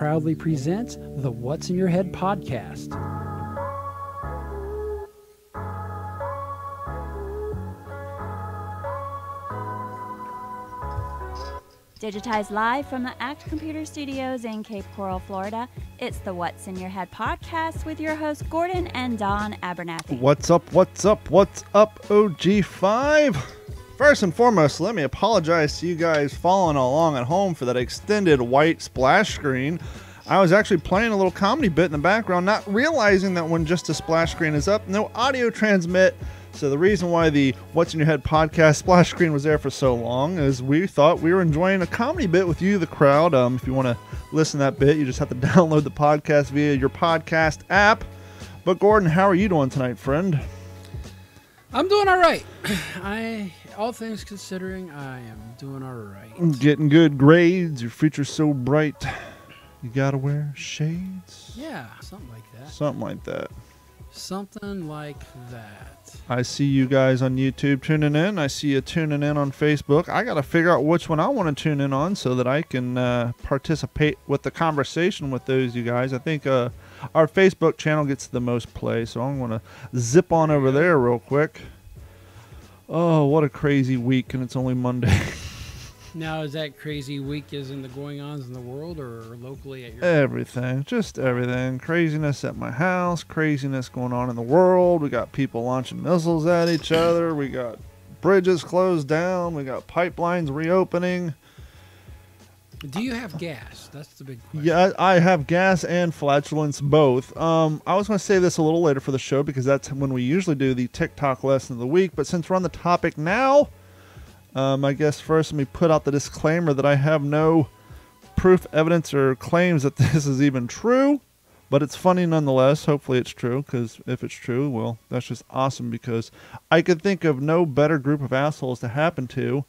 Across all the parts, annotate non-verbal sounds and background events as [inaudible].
proudly presents the What's in Your Head podcast. Digitized live from the ACT Computer Studios in Cape Coral, Florida, it's the What's in Your Head podcast with your hosts Gordon and Don Abernathy. What's up? What's up? What's up, OG5? First and foremost, let me apologize to you guys following along at home for that extended white splash screen. I was actually playing a little comedy bit in the background, not realizing that when just a splash screen is up, no audio transmit. So the reason why the What's in Your Head podcast splash screen was there for so long is we thought we were enjoying a comedy bit with you, the crowd. Um, if you want to listen to that bit, you just have to [laughs] download the podcast via your podcast app. But Gordon, how are you doing tonight, friend? I'm doing all right. [clears throat] I all things considering, I am doing all right. Getting good grades. Your future's so bright. You gotta wear shades. Yeah, something like that. Something like that. Something like that. I see you guys on YouTube tuning in. I see you tuning in on Facebook. I got to figure out which one I want to tune in on so that I can uh, participate with the conversation with those you guys. I think uh, our Facebook channel gets the most play, so I'm going to zip on over there real quick. Oh, what a crazy week, and it's only Monday. [laughs] now, is that crazy week is in the going ons in the world or locally at your Everything, just everything. Craziness at my house, craziness going on in the world. We got people launching missiles at each other. We got bridges closed down. We got pipelines reopening. Do you have gas? That's the big question. Yeah, I have gas and flatulence both. Um, I was going to say this a little later for the show because that's when we usually do the TikTok lesson of the week. But since we're on the topic now, um, I guess first let me put out the disclaimer that I have no proof, evidence, or claims that [laughs] this is even true. But it's funny nonetheless. Hopefully it's true because if it's true, well, that's just awesome because I could think of no better group of assholes to happen to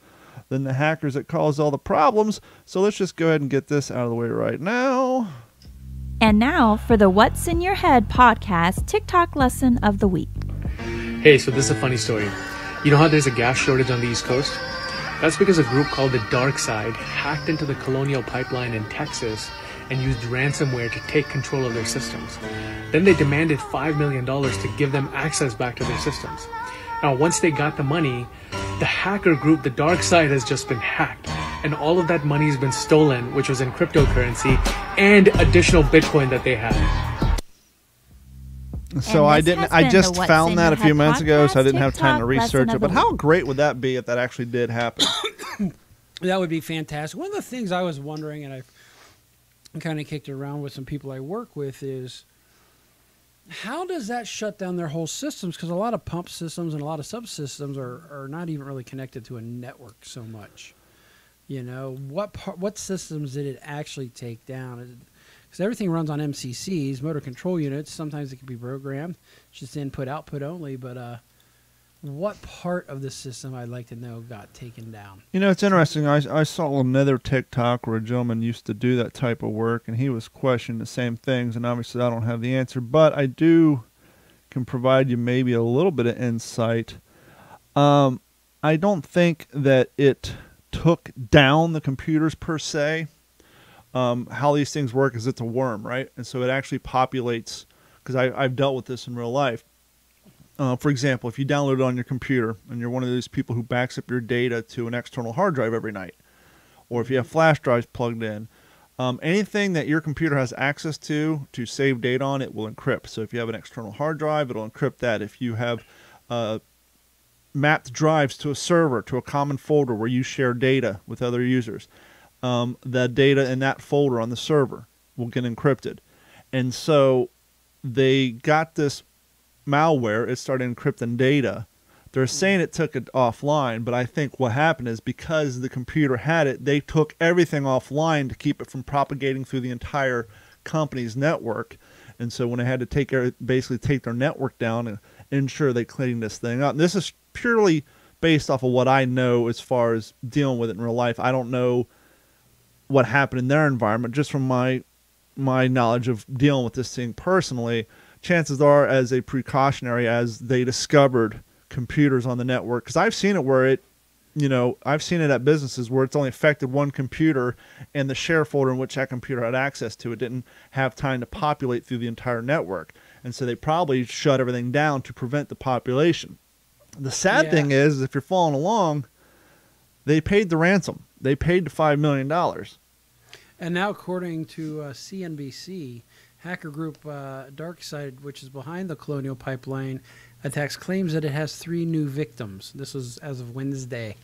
than the hackers that caused all the problems. So let's just go ahead and get this out of the way right now. And now for the What's in Your Head podcast TikTok lesson of the week. Hey, so this is a funny story. You know how there's a gas shortage on the East Coast? That's because a group called the Dark Side hacked into the Colonial Pipeline in Texas and used ransomware to take control of their systems. Then they demanded $5 million to give them access back to their systems. Now, once they got the money, the hacker group, the dark side, has just been hacked. And all of that money has been stolen, which was in cryptocurrency and additional Bitcoin that they had. So I didn't. I just found that a few minutes ago, so I didn't have time to research it. But how great would that be if that actually did happen? [coughs] that would be fantastic. One of the things I was wondering, and I've kind of kicked around with some people I work with, is how does that shut down their whole systems? Because a lot of pump systems and a lot of subsystems are, are not even really connected to a network so much. You know, what part, what systems did it actually take down? Because everything runs on MCCs, motor control units. Sometimes it can be programmed, it's just input output only. But uh, what part of the system I'd like to know got taken down. You know, it's interesting. I, I saw another TikTok where a gentleman used to do that type of work, and he was questioning the same things. And obviously, I don't have the answer, but I do can provide you maybe a little bit of insight. Um, I don't think that it took down the computers per se. Um, how these things work is it's a worm, right? And so it actually populates. Because I've dealt with this in real life uh, for example, if you download it on your computer and you're one of those people who backs up your data to an external hard drive every night, or if you have flash drives plugged in, um, anything that your computer has access to to save data on, it will encrypt. So if you have an external hard drive, it'll encrypt that. If you have uh, mapped drives to a server, to a common folder where you share data with other users, um, the data in that folder on the server will get encrypted. And so they got this malware, it started encrypting data. They're saying it took it offline, but I think what happened is because the computer had it, they took everything offline to keep it from propagating through the entire company's network. And so when they had to take basically take their network down and ensure they cleaned this thing up. And this is purely based off of what I know as far as dealing with it in real life. I don't know what happened in their environment, just from my my knowledge of dealing with this thing personally chances are, as a precautionary, as they discovered computers on the network, because I've seen it where it, you know, I've seen it at businesses where it's only affected one computer, and the share folder in which that computer had access to it didn't have time to populate through the entire network, and so they probably shut everything down to prevent the population. The sad Yeah. thing is, if you're following along, they paid the ransom. They paid the five million dollars. And now, according to uh, CNBC, hacker group uh, DarkSide, which is behind the Colonial Pipeline attacks, claims that it has three new victims. This was as of Wednesday.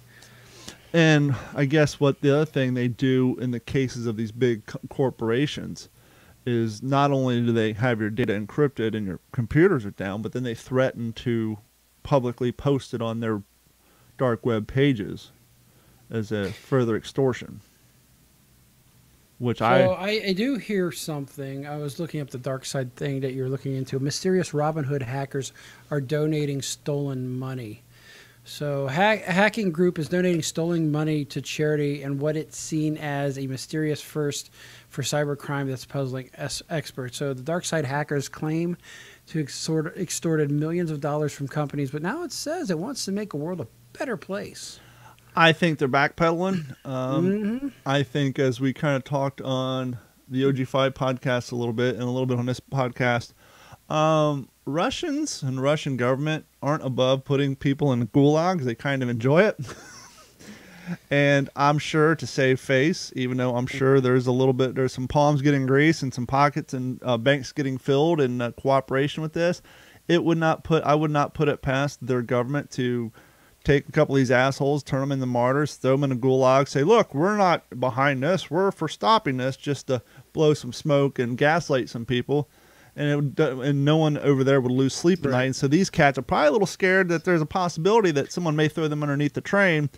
And I guess what the other thing they do in the cases of these big co- corporations is not only do they have your data encrypted and your computers are down, but then they threaten to publicly post it on their dark web pages as a further extortion. Which So I I, I do hear something. I was looking up the dark side thing that you're looking into. Mysterious Robinhood hackers are donating stolen money. So hack, a hacking group is donating stolen money to charity and what it's seen as a mysterious first for cybercrime that's puzzling es- experts. So the dark side hackers claim to extort, extorted millions of dollars from companies, but now it says it wants to make a world a better place. I think they're backpedaling. Um, Mhm. I think as we kind of talked on the OG5 podcast a little bit and a little bit on this podcast, um, Russians and Russian government aren't above putting people in gulags. They kind of enjoy it. [laughs] and I'm sure to save face, even though I'm sure there's a little bit, there's some palms getting greased and some pockets and uh, banks getting filled in uh, cooperation with this, it would not put, I would not put it past their government to take a couple of these assholes, turn them into martyrs, throw them in a gulag, say, look, we're not behind this. We're for stopping this just to blow some smoke and gaslight some people. And it would, and no one over there would lose sleep at Right. night. And so these cats are probably a little scared that there's a possibility that someone may throw them underneath the train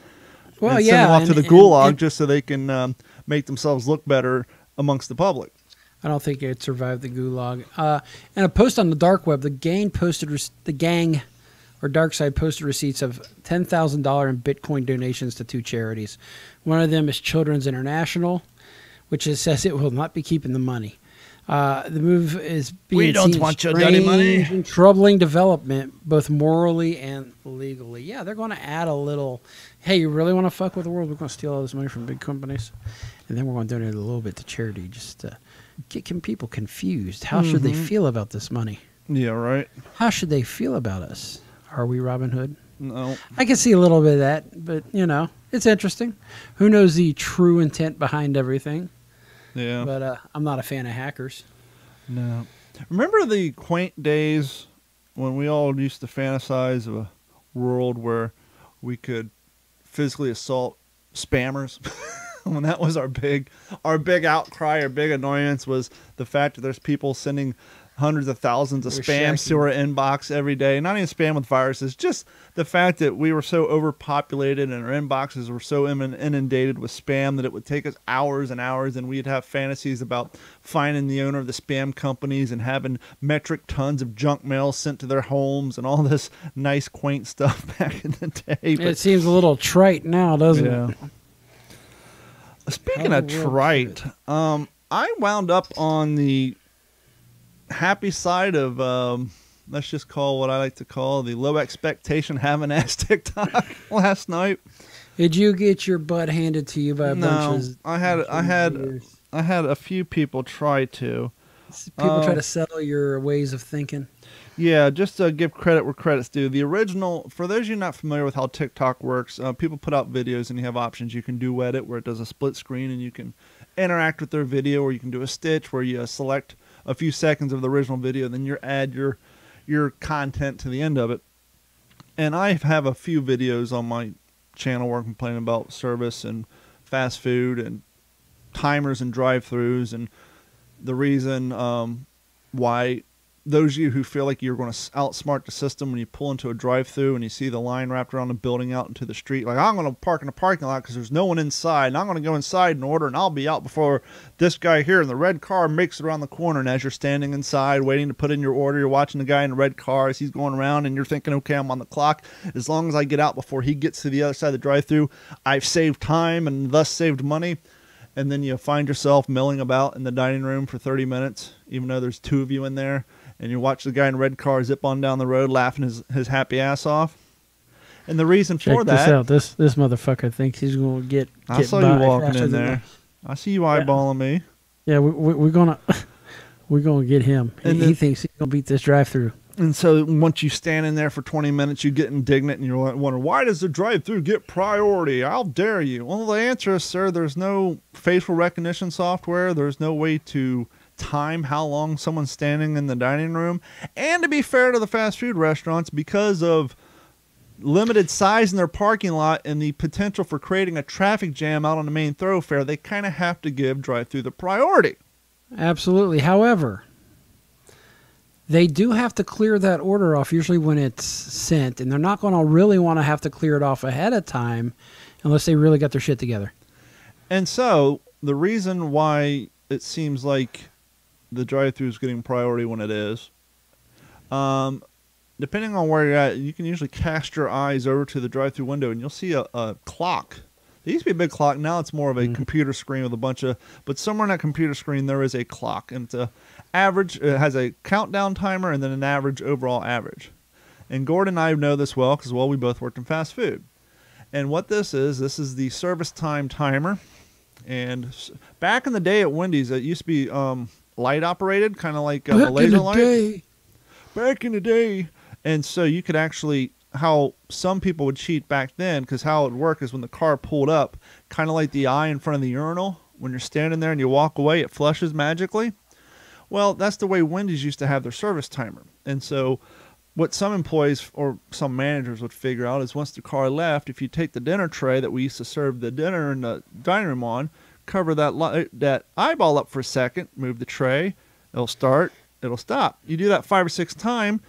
Well, and yeah, send them off and- to the and- gulag just so they can um, make themselves look better amongst the public. I don't think it survived the gulag. Uh, and a post on the dark web, the gang posted the gang or dark side posted receipts of ten thousand dollar in Bitcoin donations to two charities. One of them is Children's International, which is, says it will not be keeping the money. Uh, the move is being We don't want your dirty money. troubling development, both morally and legally. Yeah, they're going to add a little. Hey, you really want to fuck with the world? We're going to steal all this money from big companies, and then we're going to donate a little bit to charity, just to get people confused. How should they Mhm. feel about this money? Yeah, right. How should they feel about us? Are we Robin Hood? No. I can see a little bit of that, but you know, it's interesting. Who knows the true intent behind everything? Yeah. But uh, I'm not a fan of hackers. No. Remember the quaint days when we all used to fantasize of a world where we could physically assault spammers? [laughs] [laughs] when that was our big our big outcry, our big annoyance was the fact that there's people sending hundreds of thousands of We're spams to our inbox every day. Not even spam with viruses, just the fact that we were so overpopulated and our inboxes were so inundated with spam that it would take us hours and hours and we'd have fantasies about finding the owner of the spam companies and having metric tons of junk mail sent to their homes and all this nice quaint stuff [laughs] back in the day. But it seems a little trite now, doesn't yeah. it? Speaking of trite, um, I wound up on the happy side of um, let's just call what I like to call the low expectation [laughs] having ass TikTok [laughs] last night. Did you get your butt handed to you by a No, bunch of I had I had I had a few people try to. people try um, to sell your ways of thinking? Yeah, just to give credit where credit's due. The original, for those of you not familiar with how TikTok works, uh, people put out videos and you have options. You can do edit where it does a split screen and you can interact with their video, or you can do a stitch where you uh, select a few seconds of the original video, then you add your your content to the end of it. And I have a few videos on my channel where I'm complaining about service and fast food and timers and drive-throughs and the reason um, why those of you who feel like you're going to outsmart the system when you pull into a drive-through and you see the line wrapped around the building out into the street, like I'm going to park in the parking lot because there's no one inside, and I'm going to go inside and order, and I'll be out before this guy here in the red car makes it around the corner. And as you're standing inside waiting to put in your order, you're watching the guy in the red car as he's going around, and you're thinking, okay, I'm on the clock. As long as I get out before he gets to the other side of the drive-through, I've saved time and thus saved money and then you find yourself milling about in the dining room for 30 minutes, even though there's two of you in there, and you watch the guy in red car zip on down the road laughing his, his happy ass off. And the reason Check for this that, out. This this motherfucker thinks he's gonna get. I get saw you walking in there. I see you eyeballing me. Yeah, we, we, we're gonna [laughs] we're gonna get him. He, And he then- thinks he's gonna beat this drive-through. And so once you stand in there for 20 minutes, you get indignant and you're wondering, why does the drive through get priority? I'll dare you? Well, the answer is, sir, there's no facial recognition software. There's no way to time how long someone's standing in the dining room. And to be fair to the fast food restaurants, because of limited size in their parking lot and the potential for creating a traffic jam out on the main thoroughfare, they kind of have to give drive through the priority. Absolutely. However, they do have to clear that order off usually when it's sent, and they're not going to really want to have to clear it off ahead of time unless they really got their shit together. And so the reason why it seems like the drive-through is getting priority when it is, um, depending on where you're at, you can usually cast your eyes over to the drive-through window and you'll see a, a clock. There used to be a big clock. Now it's more of a Mhm. computer screen with a bunch of. But somewhere in that computer screen there is a clock, and it's a average. It has a countdown timer and then an average overall average. And Gordon and I know this well because well we both worked in fast food. And what this is, this is the service time timer. And back in the day at Wendy's, it used to be um, light operated, kind of like uh, Back a in laser the light. day, Back in the day, and so you could actually how some people would cheat back then because how it would work is when the car pulled up, kind of like the eye in front of the urinal. When you're standing there and you walk away, it flushes magically. Well, that's the way Wendy's used to have their service timer. And so, what some employees or some managers would figure out is once the car left, if you take the dinner tray that we used to serve the dinner in the dining room on, cover that that eyeball up for a second, move the tray, it'll start, it'll stop. You do that five or six times,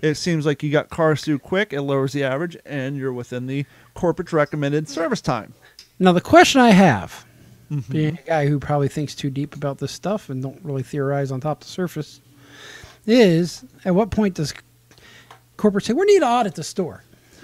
it seems like you got cars through quick, it lowers the average, and you're within the corporate recommended service time. Now the question I have, Mm-hmm. being a guy who probably thinks too deep about this stuff and don't really theorize on top of the surface, is at what point does corporate say we need to audit the store?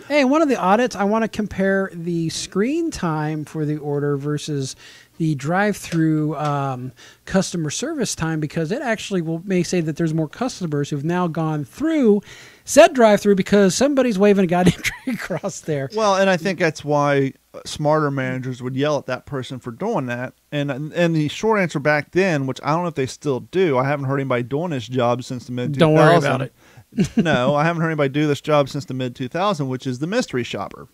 Hey, one of the audits, I want to compare the screen time for the order versus the drive-through um, customer service time because it actually will may say that there's more customers who've now gone through said drive-through because somebody's waving a goddamn [laughs] tray across there. Well, and I think that's why uh, smarter managers would yell at that person for doing that. And and the short answer back then, which I don't know if they still do, I haven't heard anybody doing this job since the mid 2000s. Don't worry about it. [laughs] no, I haven't heard anybody do this job since the mid 2000s, which is the mystery shopper.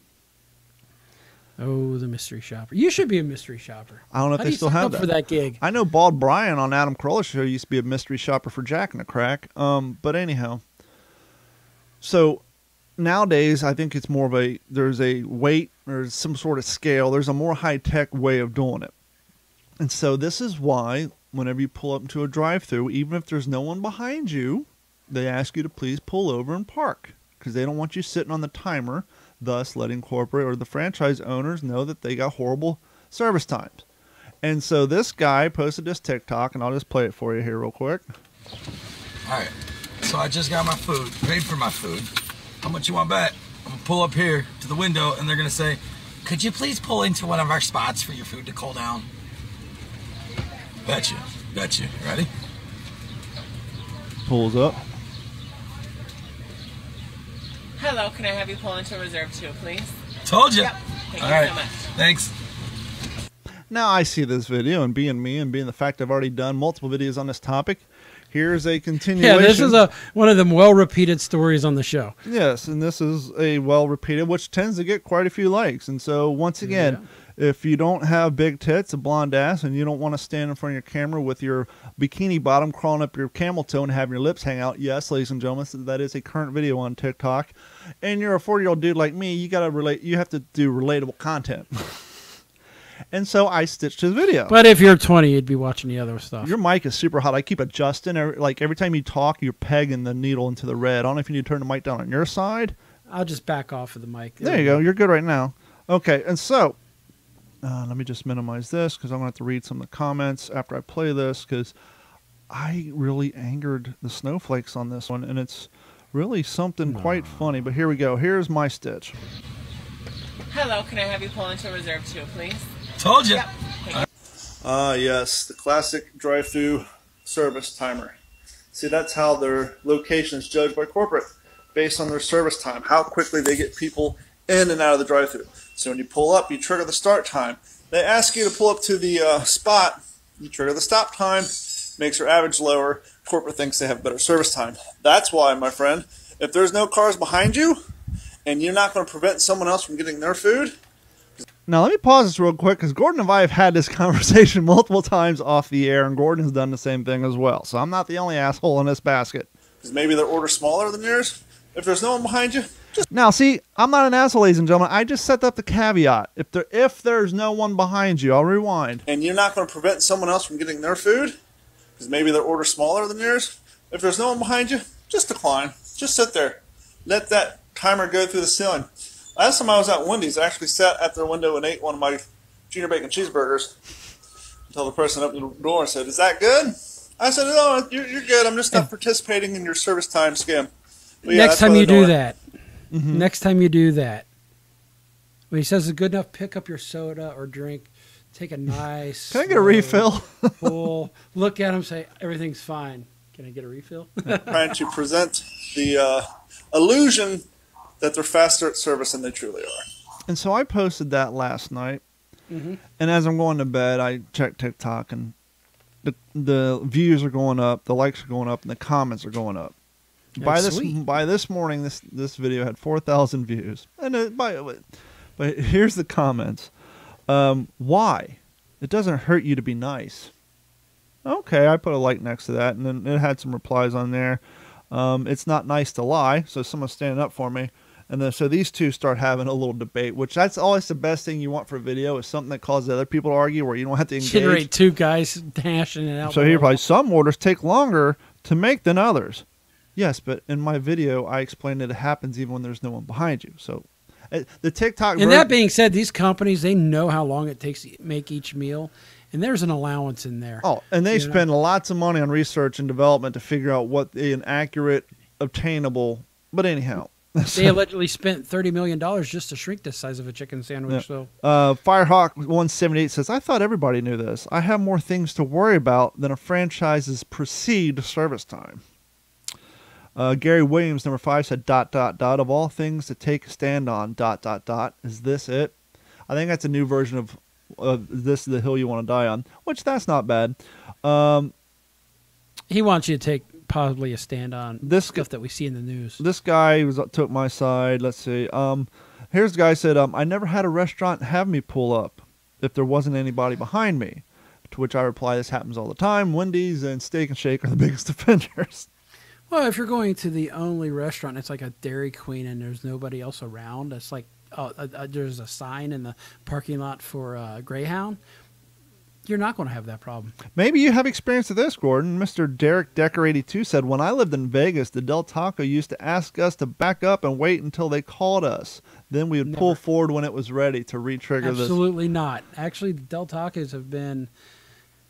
Oh, the mystery shopper. You should be a mystery shopper. I don't know if How they do still have up for that gig? I know Bald Brian on Adam Carolla's show used to be a mystery shopper for Jack and the Crack. Um, but anyhow, so nowadays I think it's more of a there's a weight or some sort of scale. There's a more high tech way of doing it, and so this is why whenever you pull up into a drive-through, even if there's no one behind you, they ask you to please pull over and park because they don't want you sitting on the timer, thus letting corporate or the franchise owners know that they got horrible service times. And so this guy posted this TikTok, and I'll just play it for you here real quick. All right. So I just got my food, paid for my food. How much you want bet? I'm gonna pull up here to the window, and they're gonna say, "Could you please pull into one of our spots for your food to cool down?" Bet you, bet you. Ready? Pulls up. Hello, can I have you pull into reserve two, please? Told you. Yep. Thank All you right. so much. Thanks. Now I see this video, and being me, and being the fact I've already done multiple videos on this topic, here's a continuation. Yeah, continuation. this is a one of them well repeated stories on the show. Yes, and this is a well repeated, which tends to get quite a few likes. And so, once again, if you don't have big tits, a blonde ass, and you don't want to stand in front of your camera with your bikini bottom crawling up your camel toe and having your lips hang out, yes, ladies and gentlemen, that is a current video on TikTok. And you're a 40 year old dude like me, you gotta relate. You have to do relatable content. [laughs] and so I stitched his video. But if you're 20, you'd be watching the other stuff. Your mic is super hot. I keep adjusting. Every, like every time you talk, you're pegging the needle into the red. I don't know if you need to turn the mic down on your side. I'll just back off of the mic. There you go. You're good right now. Okay, and so uh, let me just minimize this because I'm going to have to read some of the comments after I play this because I really angered the snowflakes on this one, and it's really something quite funny. But here we go. Here's my stitch. Hello, can I have you pull into reserve two, please? Told you. Ah, yes, the classic drive-through service timer. See, that's how their location is judged by corporate based on their service time, how quickly they get people in and out of the drive through. So when you pull up, you trigger the start time. They ask you to pull up to the uh, spot, you trigger the stop time, makes your average lower. Corporate thinks they have better service time. That's why, my friend, if there's no cars behind you and you're not going to prevent someone else from getting their food, now, let me pause this real quick because Gordon and I have had this [laughs] conversation multiple times off the air, and Gordon has done the same thing as well. So I'm not the only asshole in this basket. Because maybe their order's smaller than yours. If there's no one behind you, just now. See, I'm not an asshole, ladies and gentlemen. I just set up the caveat. If there, if there's no one behind you, I'll rewind. And you're not going to prevent someone else from getting their food because maybe their order's smaller than yours. If there's no one behind you, just decline. Just sit there. Let that timer go through the ceiling. Last time I was at Wendy's, I actually sat at their window and ate one of my junior bacon cheeseburgers until the person opened the door and said, "Is that good?" I said, "No, you're, you're good. I'm just not participating in your service time scam." Yeah, Next time you do that, mm-hmm. next time you do that, when he says it's good enough, pick up your soda or drink. Take a nice. [laughs] Can I get a refill? [laughs] pull. Look at him. Say everything's fine. Can I get a refill? [laughs] Trying to present the uh, illusion that they're faster at service than they truly are. And so I posted that last night. Mm-hmm. And as I'm going to bed, I check TikTok and the the views are going up, the likes are going up, and the comments are going up. That's by this sweet. by this morning, this this video had four thousand views. And uh, by but here's the comments. Um, why? It doesn't hurt you to be nice. Okay, I put a like next to that, and then it had some replies on there. Um, it's not nice to lie, so someone's standing up for me. And then so these two start having a little debate, which that's always the best thing you want for a video is something that causes other people to argue where you don't have to engage. Generate two guys [laughs] hashing it out. So here, probably some orders take longer to make than others. Yes, but in my video, I explained that it happens even when there's no one behind you. So uh, the TikTok. And that being said, these companies they know how long it takes to make each meal, and there's an allowance in there. Oh, and they spend know? lots of money on research and development to figure out what an accurate, obtainable. But anyhow, [laughs] they allegedly spent thirty million dollars just to shrink the size of a chicken sandwich. Yeah. So, uh, Firehawk one seventy eight says, "I thought everybody knew this. I have more things to worry about than a franchise's perceived service time." Uh, Gary Williams number five said, "Dot dot dot of all things to take a stand on. Dot dot dot. Is this it? I think that's a new version of uh, this is the hill you want to die on, which that's not bad." Um, he wants you to take possibly a stand on this stuff that we see in the news. This guy was took my side. Let's see. Um, here's the guy said, um, I never had a restaurant have me pull up if there wasn't anybody behind me. To which I reply, this happens all the time. Wendy's and Steak and Shake are the [laughs] biggest offenders. Well, if you're going to the only restaurant, it's like a Dairy Queen, and there's nobody else around. It's like oh, uh, uh, there's a sign in the parking lot for uh, Greyhound you're not going to have that problem. Maybe you have experience with this, Gordon. Mr. Derek Decker 82 said, When I lived in Vegas, the Del Taco used to ask us to back up and wait until they called us. Then we would Never. pull forward when it was ready to re-trigger Absolutely this. Absolutely not. Actually, the Del Tacos have been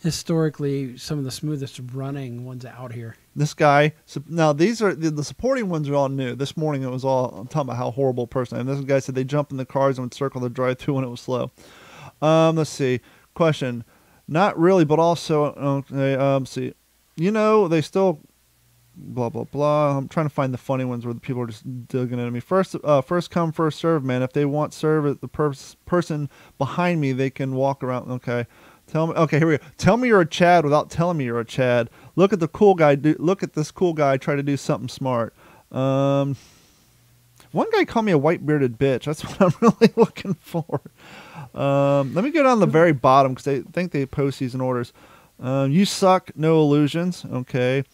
historically some of the smoothest running ones out here. This guy, now these are the, the supporting ones are all new. This morning it was all I'm talking about how horrible a person. And this guy said they jump in the cars and would circle the drive-through when it was slow. Um, let's see. Question: not really, but also okay. Um, see, you know, they still blah blah blah. I'm trying to find the funny ones where the people are just digging at me. First, uh, first come, first serve, man. If they want serve, the pers- person behind me, they can walk around. Okay, tell me. Okay, here we go. Tell me you're a Chad without telling me you're a Chad. Look at the cool guy. Do, look at this cool guy try to do something smart. Um, one guy called me a white bearded bitch. That's [laughs] what I'm really looking for. Um, let me go down the very bottom because they think they post these in orders. Um, you suck. No illusions. Okay.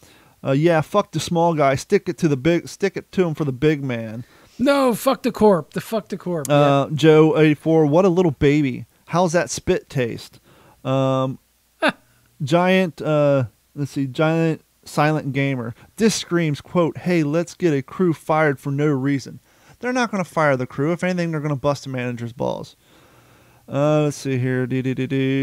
Uh, yeah, fuck the small guy. Stick it to the big. Stick it to him for the big man. No, fuck the corp. The fuck the corp. Uh, yeah. Joe eighty four. What a little baby. How's that spit taste? Um, giant. Uh, let's see. Giant silent gamer. This screams quote. Hey, let's get a crew fired for no reason. They're not going to fire the crew. If anything, they're going to bust the manager's balls. Uh, let's see here.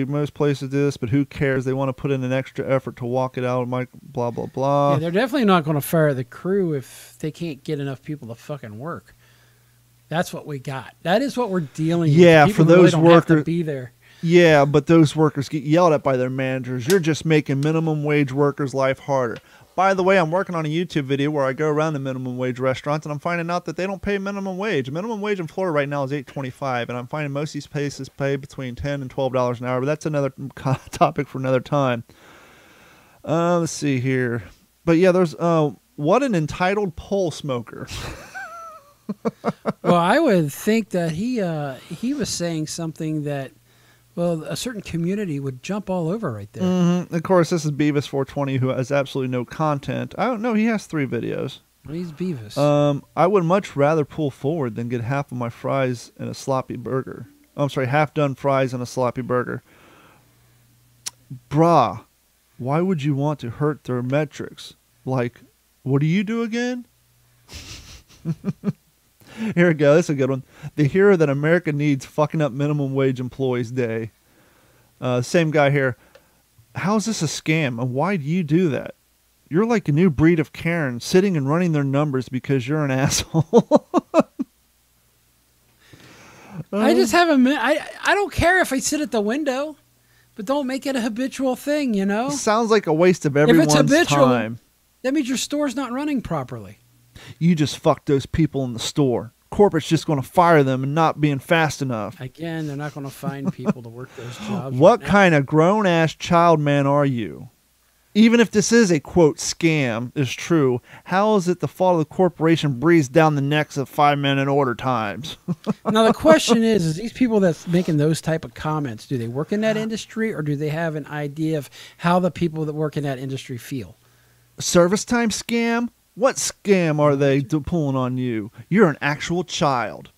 Most places do this, but who cares? They want to put in an extra effort to walk it out. Mike, blah blah blah. Yeah, they're definitely not going to fire the crew if they can't get enough people to fucking work. That's what we got. That is what we're dealing. Yeah, with. for those really workers, be there. Yeah, but those workers get yelled at by their managers. You're just making minimum wage workers' life harder. By the way, I'm working on a YouTube video where I go around the minimum wage restaurants and I'm finding out that they don't pay minimum wage. Minimum wage in Florida right now is 8.25, and I'm finding most of these places pay between 10 and 12 dollars an hour. But that's another [laughs] topic for another time. Uh, let's see here. But yeah, there's uh, what an entitled pole smoker. [laughs] well, I would think that he uh, he was saying something that well, a certain community would jump all over right there. Mm-hmm. Of course, this is Beavis 420, who has absolutely no content. I don't know. He has three videos. He's Beavis. Um, I would much rather pull forward than get half of my fries in a sloppy burger. Oh, I'm sorry, half done fries in a sloppy burger. Brah, why would you want to hurt their metrics? Like, what do you do again? [laughs] [laughs] Here we go. This is a good one. The hero that America needs fucking up minimum wage employees day. Uh, same guy here. How is this a scam? And why do you do that? You're like a new breed of Karen, sitting and running their numbers because you're an [laughs] asshole. I just have a minute. I I don't care if I sit at the window, but don't make it a habitual thing. You know. Sounds like a waste of everyone's habitual, time. That means your store's not running properly you just fucked those people in the store. Corporate's just going to fire them and not being fast enough. Again, they're not going to find [laughs] people to work those jobs. what right kind of grown ass child man are you? Even if this is a quote scam is true, how is it the fault of the corporation breathes down the necks of five minute order times? [laughs] now the question is: Is these people that's making those type of comments do they work in that industry or do they have an idea of how the people that work in that industry feel? Service time scam? What scam are they pulling on you? You're an actual child.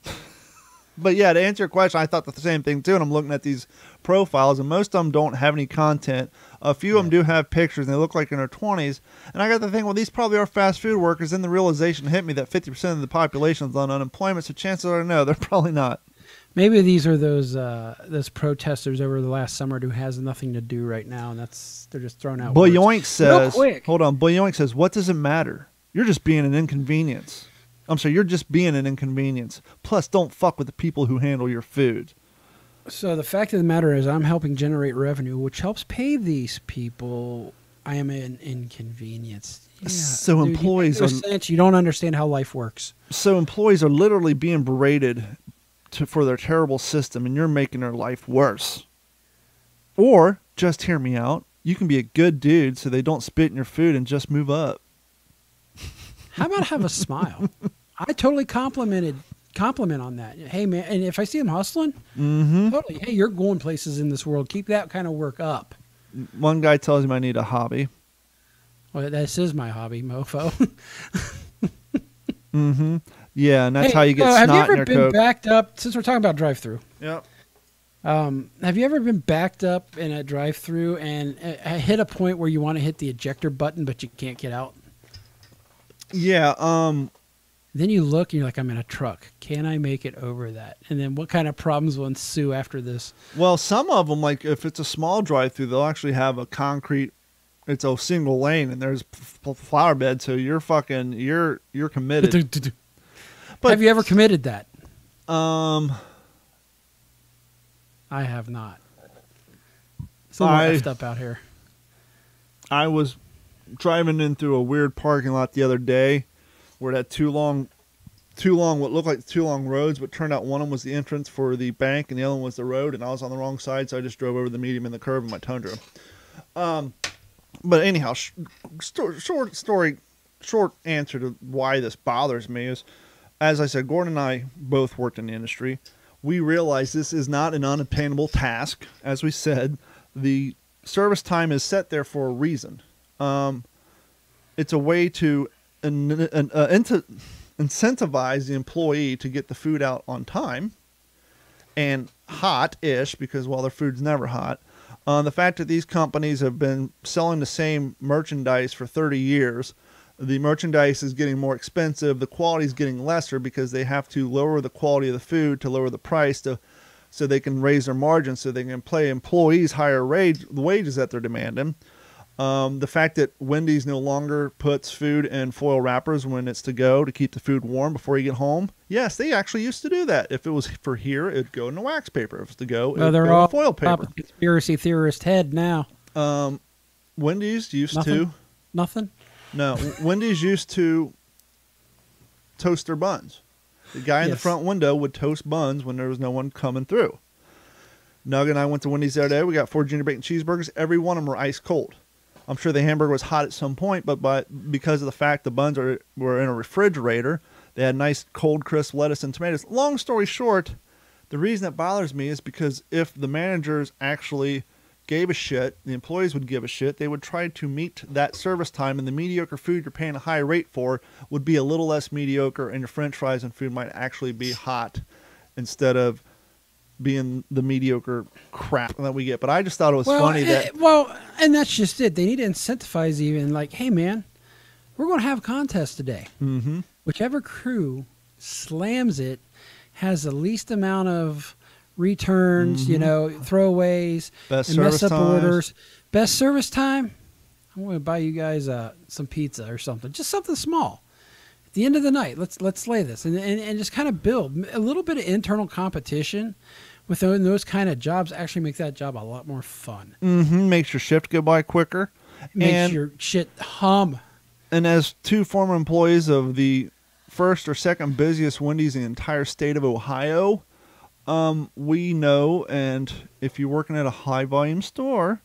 but yeah, to answer your question, I thought the same thing too. And I'm looking at these profiles, and most of them don't have any content. A few of them do have pictures, and they look like in their 20s. And I got to think, well, these probably are fast food workers. Then the realization hit me that 50% of the population is on unemployment, so chances are no, they're [laughs] probably not. Maybe these are those uh, those protesters over the last summer who has nothing to do right now, and that's they're just thrown out. Boy Yoink says, "Hold on." Boy Yoink says, "What does it matter? You're just being an inconvenience. I'm sorry, you're just being an inconvenience. Plus, don't fuck with the people who handle your food. So the fact of the matter is, I'm helping generate revenue, which helps pay these people. I am an inconvenience. Yeah, so dude, employees you are. You don't understand how life works. So employees are literally being berated to, for their terrible system, and you're making their life worse. Or just hear me out. You can be a good dude, so they don't spit in your food and just move up. How about have a smile? I totally complimented compliment on that. Hey man, and if I see him hustling, mm-hmm. totally. Hey, you're going places in this world. Keep that kind of work up. One guy tells him I need a hobby. Well, this is my hobby, mofo. [laughs] mm-hmm. Yeah, and that's hey, how you get uh, snot Have you ever been Coke. backed up? Since we're talking about drive-through. Yep. Um, have you ever been backed up in a drive-through and uh, hit a point where you want to hit the ejector button but you can't get out? Yeah. Um. Then you look and you're like, I'm in a truck. Can I make it over that? And then what kind of problems will ensue after this? Well, some of them, like if it's a small drive-through, they'll actually have a concrete. It's a single lane, and there's flower bed, so you're fucking you're you're committed. but have you ever committed that? Um, I have not. It's a little I, effed up out here. I was driving in through a weird parking lot the other day where it had two long two long what looked like two long roads but turned out one of them was the entrance for the bank and the other one was the road and i was on the wrong side so i just drove over the medium and the curve in my tundra. Um but anyhow sh- short story short answer to why this bothers me is as i said gordon and i both worked in the industry. We realize this is not an unattainable task. As we said the service time is set there for a reason um, it's a way to uh, into, incentivize the employee to get the food out on time and hot-ish because well their food's never hot. Uh, the fact that these companies have been selling the same merchandise for 30 years, the merchandise is getting more expensive, the quality is getting lesser because they have to lower the quality of the food to lower the price to so they can raise their margins so they can pay employees higher wage, wages that they're demanding. Um, the fact that Wendy's no longer puts food in foil wrappers when it's to go to keep the food warm before you get home. Yes, they actually used to do that. If it was for here, it'd go in the wax paper. If it was to go, Well, it'd they're go in all foil paper. conspiracy theorist head now. Um, Wendy's used Nothing? to Nothing. no. Wendy's used to toast their buns. The guy in the front window would toast buns when there was no one coming through. Nug and I went to Wendy's the other day. We got four junior bacon cheeseburgers. Every one of them were ice cold. I'm sure the hamburger was hot at some point, but but because of the fact the buns are were in a refrigerator, they had nice cold crisp lettuce and tomatoes. Long story short, the reason that bothers me is because if the managers actually gave a shit, the employees would give a shit, they would try to meet that service time and the mediocre food you're paying a high rate for would be a little less mediocre and your french fries and food might actually be hot instead of being the mediocre crap that we get. But I just thought it was funny eh, that well, and that's just it. They need to incentivize even like, hey man, we're going to have a contest today. hmm Whichever crew slams it has the least amount of returns, you know, throwaways, Mm-hmm. Best and mess up times. orders. Best service time. I'm going to buy you guys uh, some pizza or something, just something small. At the end of the night, let's let's lay this and and, and just kind of build a little bit of internal competition. With those, those kind of jobs, actually make that job a lot more fun. Mm-hmm. makes your shift go by quicker. Makes and your shit hum. and as two former employees of the first or second busiest Wendy's in the entire state of Ohio, um, we know. And if you're working at a high volume store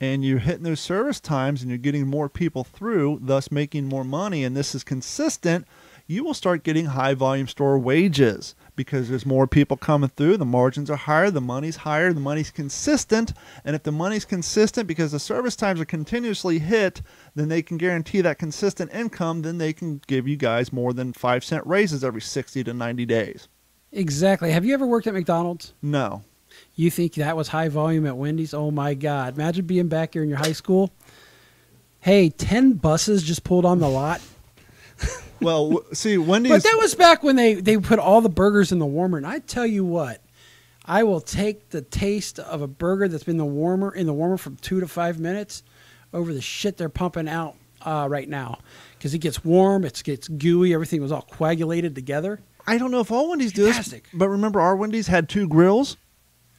and you're hitting those service times and you're getting more people through, thus making more money, and this is consistent, you will start getting high volume store wages because there's more people coming through. The margins are higher, the money's higher, the money's consistent. And if the money's consistent because the service times are continuously hit, then they can guarantee that consistent income. Then they can give you guys more than five cent raises every 60 to 90 days. Exactly. Have you ever worked at McDonald's? No. You think that was high volume at Wendy's? Oh my God. Imagine being back here in your high school. Hey, 10 buses just pulled on the lot. Well, see, Wendy's. But that was back when they, they put all the burgers in the warmer. And I tell you what, I will take the taste of a burger that's been in the warmer in the warmer from two to five minutes over the shit they're pumping out uh, right now. Because it gets warm, it gets gooey, everything was all coagulated together. I don't know if all Wendy's do this, but remember our Wendy's had two grills.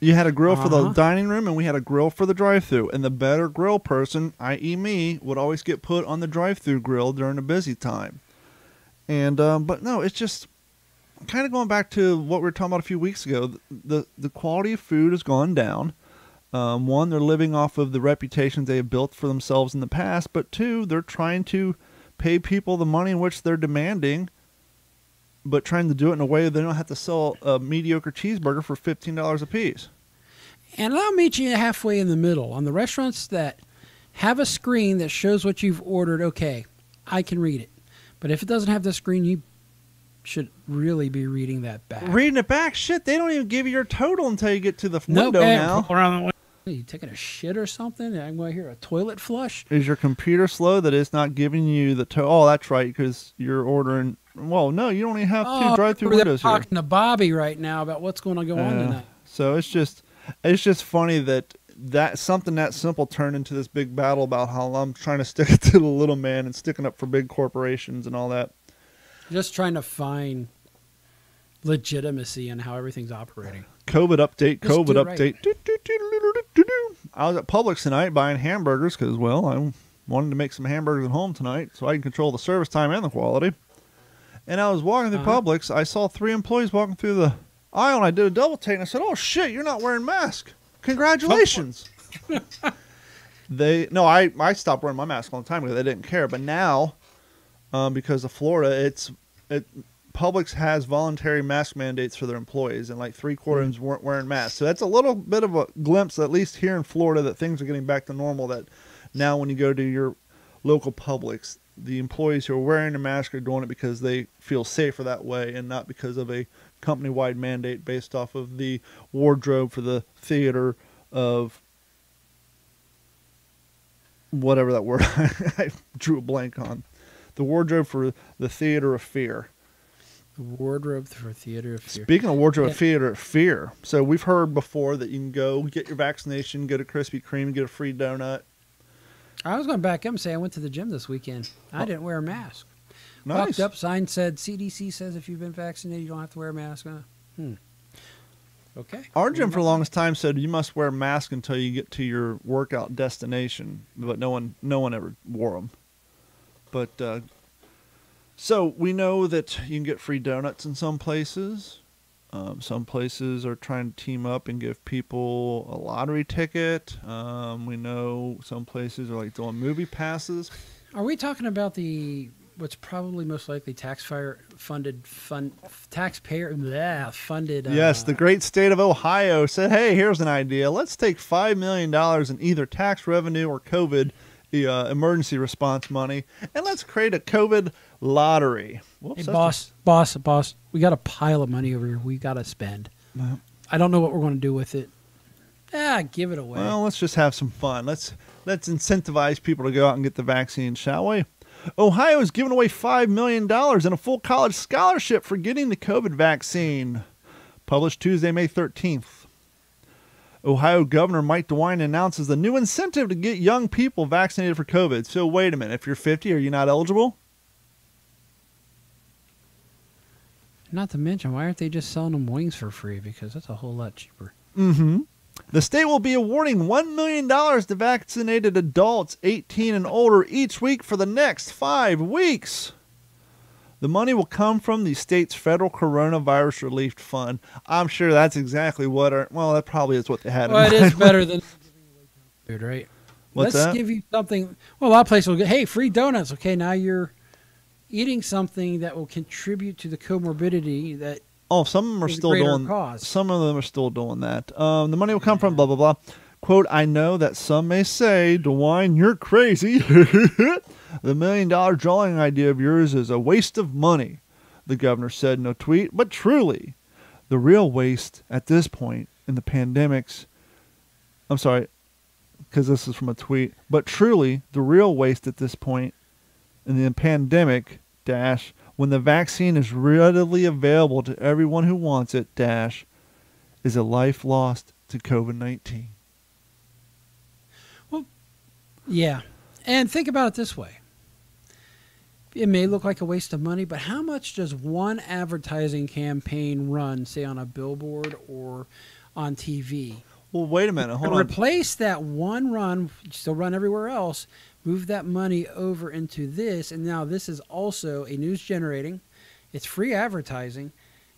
You had a grill for the Uh-huh. dining room, and we had a grill for the drive-through. And the better grill person, i.e., me, would always get put on the drive-through grill during a busy time. And um, but no, it's just kind of going back to what we were talking about a few weeks ago. The the, quality of food has gone down. Um, one, they're living off of the reputations they have built for themselves in the past, but two, they're trying to pay people the money in which they're demanding but trying to do it in a way they don't have to sell a mediocre cheeseburger for fifteen dollars a piece. And I'll meet you halfway in the middle. On the restaurants that have a screen that shows what you've ordered, okay, I can read it. But if it doesn't have the screen, you should really be reading that back. Reading it back, shit, they don't even give you your total until you get to the Nope, window now. Around the window. Are you taking a shit or something? I'm going to hear a toilet flush. Is your computer slow that it's not giving you the to- Oh, that's right, because you're ordering. Well, no, you don't even have two Oh, drive-through we're windows here. talking to Bobby right now about what's going to go on Uh, tonight. So it's just, it's just funny that that something that simple turned into this big battle about how I'm trying to stick [laughs] it to the little man and sticking up for big corporations and all that. Just trying to find legitimacy in how everything's operating. COVID update, Just COVID right. update. Do, do, do. I was at Publix tonight buying hamburgers because, well, I wanted to make some hamburgers at home tonight so I can control the service time and the quality. And I was walking through Uh-huh. Publix. I saw three employees walking through the aisle, and I did a double take. And I said, "Oh shit, you're not wearing mask. Congratulations." [laughs] they no, I I stopped wearing my mask all the time because they didn't care. But now, um, because of Florida, it's it Publix has voluntary mask mandates for their employees, and like three quarters weren't wearing masks. So that's a little bit of a glimpse, at least here in Florida, that things are getting back to normal. That now, when you go to your local Publix, the employees who are wearing a mask are doing it because they feel safer that way, and not because of a company-wide mandate based off of the wardrobe for the theater of whatever that word [laughs] I drew a blank on. The wardrobe for the theater of fear. The wardrobe for theater of fear. Speaking of wardrobe Yeah. theater of fear, so we've heard before that you can go get your vaccination, get a Krispy Kreme, get a free donut. I was going to back up and say I went to the gym this weekend. I oh. didn't wear a mask. Nice. Popped up sign said CDC says if you've been vaccinated you don't have to wear a mask. Uh, Hmm. Okay. Our gym for the longest time said you must wear a mask until you get to your workout destination, but no one no one ever wore them. But uh, so we know that you can get free donuts in some places. Um, some places are trying to team up and give people a lottery ticket. Um, we know some places are like doing movie passes. Are we talking about the what's probably most likely taxpayer funded fund taxpayer yeah, funded? Yes, uh, the great state of Ohio said, "Hey, here's an idea. Let's take five million dollars in either tax revenue or COVID uh, emergency response money, and let's create a COVID lottery." Whoops, Hey, boss, boss, boss. We got a pile of money over here. We got to spend. I don't know what we're going to do with it. Ah, give it away. Well, let's just have some fun. Let's let's incentivize people to go out and get the vaccine, shall we? Ohio is giving away five million dollars and a full college scholarship for getting the COVID vaccine. Published Tuesday, May thirteenth. Ohio Governor Mike DeWine announces a new incentive to get young people vaccinated for COVID. So wait a minute, if you're 50, are you not eligible? Not to mention, why aren't they just selling them wings for free? Because that's a whole lot cheaper. Mm-hmm. The state will be awarding $1 million to vaccinated adults 18 and older each week for the next five weeks. The money will come from the state's federal coronavirus relief fund. I'm sure that's exactly what our, well, that probably is what they had Well, it is better than [laughs] food, right? What's Let's that? give you something. Well, a lot of places will get, hey, free donuts. Okay, now you're eating something that will contribute to the comorbidity that Oh, some of them are still doing. cause. Some of them are still doing that. Um, the money will come from blah blah blah. Quote: I know that some may say, DeWine, you're crazy. [laughs] the million dollar drawing idea of yours is a waste of money. The governor said in a tweet. But truly, the real waste at this point in the pandemics. I'm sorry, because this is from a tweet. But truly, the real waste at this point in the pandemic dash when the vaccine is readily available to everyone who wants it dash is a life lost to covid-19 well Yeah. And think about it this way. It may look like a waste of money, but how much does one advertising campaign run, say on a billboard or on TV? well wait a minute hold And on replace that one run, still run everywhere else, move that money over into this, and now this is also a news generating. It's free advertising.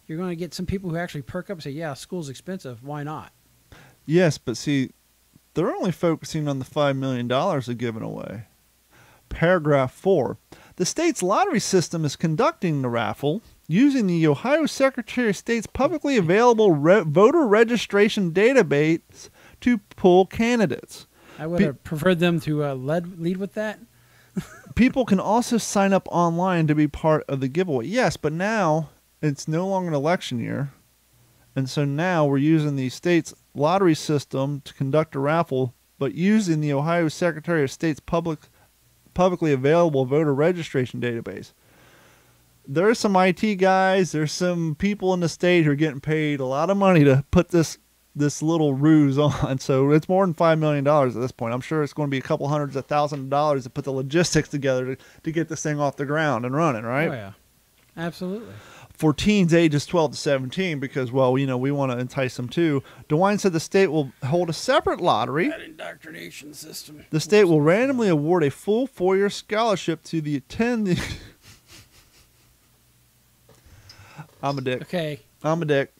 You're going to get some people who actually perk up and say, "Yeah, school's expensive. Why not?" yes but see they're only focusing on the $5 million they're giving away paragraph 4 the state's lottery system is conducting the raffle using the ohio secretary of state's publicly available re- voter registration database to pull candidates I would have preferred them to uh, lead lead with that. [laughs] people can also sign up online to be part of the giveaway. Yes, but now it's no longer an election year. And so now we're using the state's lottery system to conduct a raffle, but using the Ohio Secretary of State's public publicly available voter registration database. There's some IT guys, there's some people in the state who are getting paid a lot of money to put this this little ruse [laughs] on. So it's more than five million dollars at this point. I'm sure it's going to be a couple hundreds of thousands of dollars to put the logistics together to, to get this thing off the ground and running, right? Oh yeah, absolutely. For teens ages 12 to 17, because well, you know, we want to entice them too. DeWine said the state will hold a separate lottery. That indoctrination system. The state will randomly award a full four-year scholarship to the attend. The [laughs] I'm a dick. Okay, I'm a dick.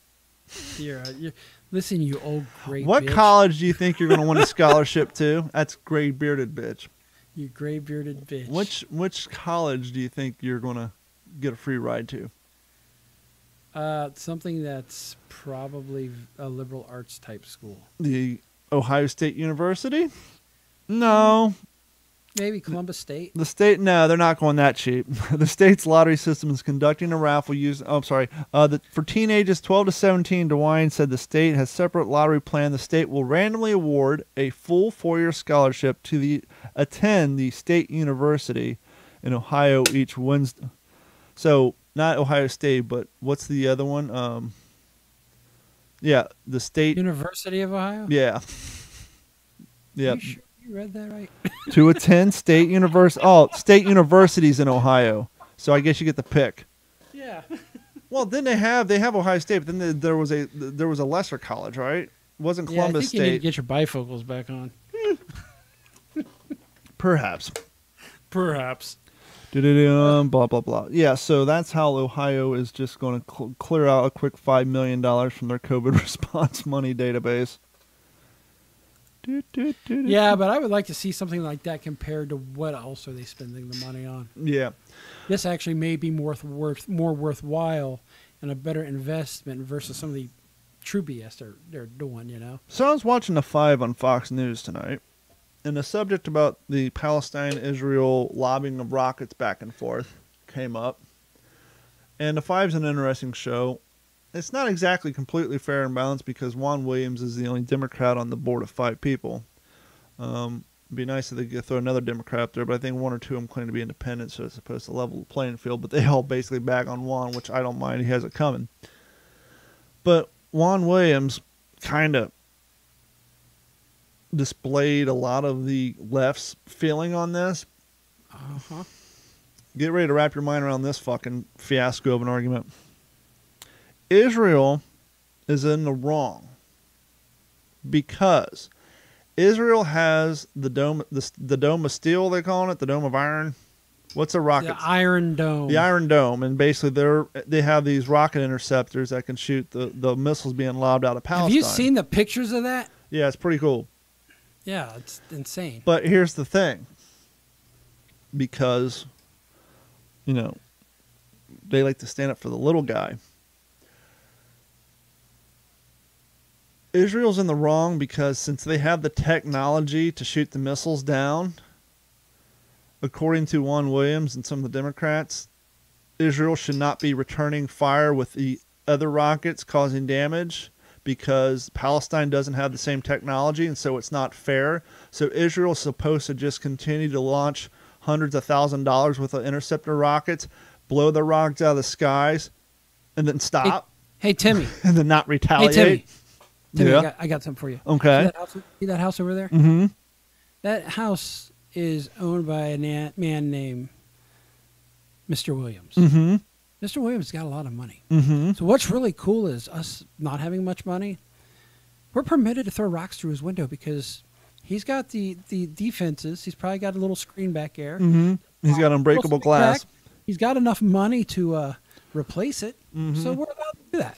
you're, uh, you're listen, you old great. What bitch. college do you think you're going to win a [laughs] scholarship to? That's gray bearded bitch. You gray bearded bitch. Which which college do you think you're going to get a free ride to? Uh, something that's probably a liberal arts type school. The Ohio State University? No, Maybe Columbus State. the state. No, they're not going that cheap. [laughs] the state's lottery system is conducting a raffle using. Oh, I'm sorry. Uh, the, for teenagers 12 to 17, DeWine said the state has separate lottery plan. The state will randomly award a full four-year scholarship to the attend the state university in Ohio each Wednesday. So not Ohio State, but what's the other one? Um, yeah, the state. University of Ohio. Yeah. [laughs] Yeah, sure you read that right? [laughs] to attend state university. Oh, state universities in Ohio. So I guess you get the pick. Yeah. [laughs] Well, then they have they have Ohio State, but then there- there was a there was a lesser college, right? Wasn't Columbus yeah, I think you need to get your bifocals back on. [laughs] Perhaps. Perhaps. Du-du-dum, blah blah blah. Yeah, so that's how Ohio is just going to cl- clear out a quick five million dollars from their COVID response money database. Yeah, but I would like to see something like that compared to what else are they spending the money on. yeah. This actually may be more worth more worthwhile and a better investment versus some of the true BS they're they're doing. You know. So I was watching the five on Fox News tonight, and the subject about the Palestine-Israel lobbing of rockets back and forth came up. And the five's an interesting show. It's not exactly completely fair and balanced because Juan Williams is the only Democrat on the board of five people. Um, it'd be nice if they could throw another Democrat up there, but I think one or two of them claim to be independent, so it's supposed to level the playing field. But they all basically bag on Juan, which I don't mind. He has it coming. But Juan Williams kind of displayed a lot of the left's feeling on this. Uh huh. Get ready to wrap your mind around this fucking fiasco of an argument. Israel is in the wrong because Israel has the dome, the, the dome of steel. They call it the dome of iron. What's a rocket? The Iron Dome. the Iron Dome, and basically they're they have these rocket interceptors that can shoot the, the missiles being lobbed out of Palestine. Have you seen the pictures of that? Yeah, it's pretty cool. Yeah, it's insane. But here's the thing. Because, you know, they like to stand up for the little guy. Israel's in the wrong because since they have the technology to shoot the missiles down, according to Juan Williams and some of the Democrats, Israel should not be returning fire with the other rockets causing damage because Palestine doesn't have the same technology and so it's not fair. So Israel's supposed to just continue to launch hundreds of thousand dollars worth of interceptor rockets, blow the rockets out of the skies, and then stop Hey Timmy. [laughs] and then not hey retaliate. Timmy. Timmy, Yeah. I, got, I got something for you. Okay. See that house, see that house over there? Mm-hmm. That house is owned by a na- man named Mr. Williams. Mm-hmm. Mr. Williams got a lot of money. Mm-hmm. So what's really cool is us not having much money. We're permitted to throw rocks through his window because he's got the the defenses. He's probably got a little screen back there. Mm-hmm. He's got unbreakable glass. back. He's got enough money to uh, replace it. Mhm. So we're allowed to do that.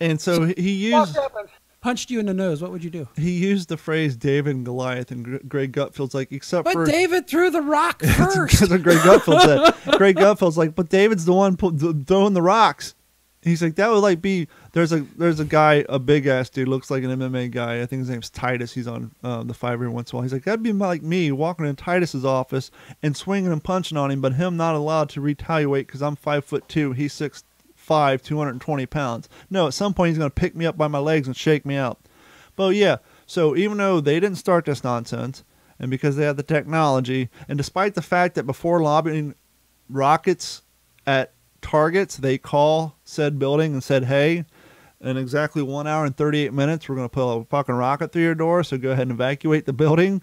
And so he used Walked up and punched you in the nose. What would you do? he used the phrase David and Goliath, and Greg Gutfeld's like, except But for David threw the rock first. [laughs] That's what Greg Gutfeld said. [laughs] Greg Gutfeld's like, but David's the one throwing the rocks. He's like, that would like be there's a there's a guy, a big ass dude, looks like an MMA guy. I think his name's Tyrus. He's on uh, the five every once in a while. He's like, that'd be like me walking in Tyrus's office and swinging and punching on him, but him not allowed to retaliate because I'm five foot two. He's six five, two hundred and twenty pounds. No, at some point he's gonna pick me up by my legs and shake me out. But yeah, so even though they didn't start this nonsense, and because they have the technology, and despite the fact that before lobbying rockets at targets, they call said building and said, "Hey, in exactly one hour and 38 minutes, we're going to put a fucking rocket through your door. So go ahead and evacuate the building."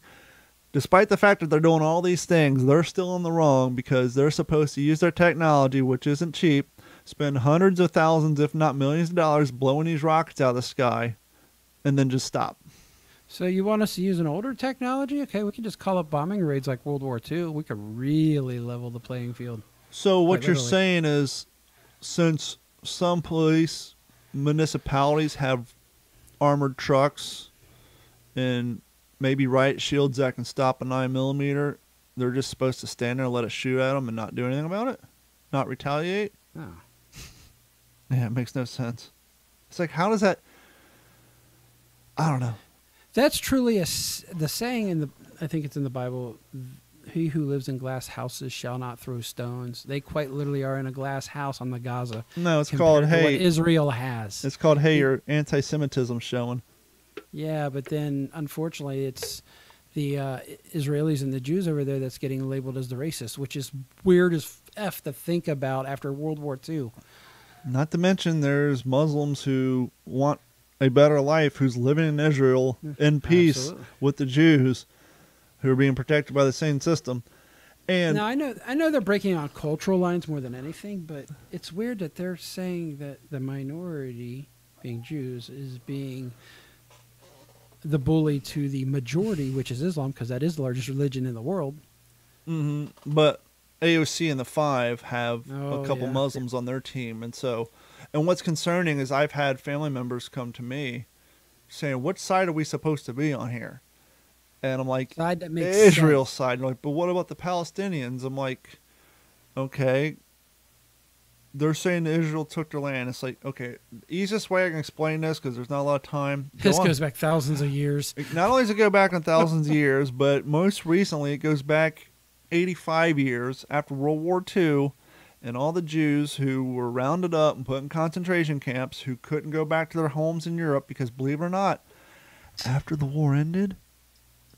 Despite the fact that they're doing all these things, they're still in the wrong because they're supposed to use their technology, which isn't cheap, spend hundreds of thousands, if not millions of dollars, blowing these rockets out of the sky, and then just stop. So you want us to use an older technology? Okay, we can just call up bombing raids like World War II. We could really level the playing field. So what you're literally. saying is, since some police municipalities have armored trucks and maybe riot shields that can stop a nine millimeter, they're just supposed to stand there and let us shoot at them and not do anything about it, not retaliate. Oh. Yeah, it makes no sense. It's like, how does that? I don't know. That's truly a the saying in the. I think it's in the Bible. He who lives in glass houses shall not throw stones. They quite literally are in a glass house on the Gaza. No, it's called hey. what Israel has. It's called hey. Your anti-Semitism showing. Yeah, but then unfortunately, it's the uh, Israelis and the Jews over there that's getting labeled as the racist, which is weird as f to think about after World War II. Not to mention, there's Muslims who want a better life, who's living in Israel in peace Absolutely. with the Jews, who are being protected by the same system. And now I know I know they're breaking on cultural lines more than anything, but it's weird that they're saying that the minority, being Jews, is being the bully to the majority, which is Islam, because that is the largest religion in the world. hmm But AOC and the Five have Oh, a couple yeah. Muslims on their team, and so, and what's concerning is I've had family members come to me saying, "Which side are we supposed to be on here?" And I'm like, Side that makes Israel sense. side. Like, but what about the Palestinians? I'm like, okay. They're saying Israel took their land. It's like, okay, easiest way I can explain this because there's not a lot of time. Go This on. goes back thousands of years. Not only does it go back in thousands of [laughs] years, but most recently it goes back 85 years after World War II, and all the Jews who were rounded up and put in concentration camps who couldn't go back to their homes in Europe because, believe it or not, after the war ended,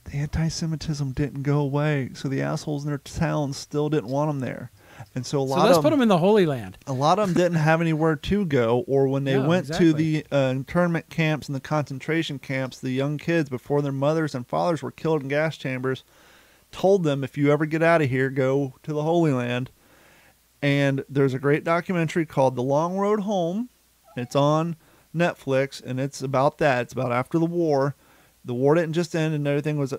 the anti-Semitism didn't go away. So the assholes in their towns still didn't want them there, and so a lot So let's of put them in the Holy Land. a lot of them didn't have anywhere to go, or when they [laughs] No, went exactly. to the uh, internment camps and the concentration camps, the young kids, before their mothers and fathers were killed in gas chambers, told them, if you ever get out of here, go to the Holy Land. And there's a great documentary called The Long Road Home. It's on Netflix, and it's about that. It's about after the war. The war didn't just end, and everything was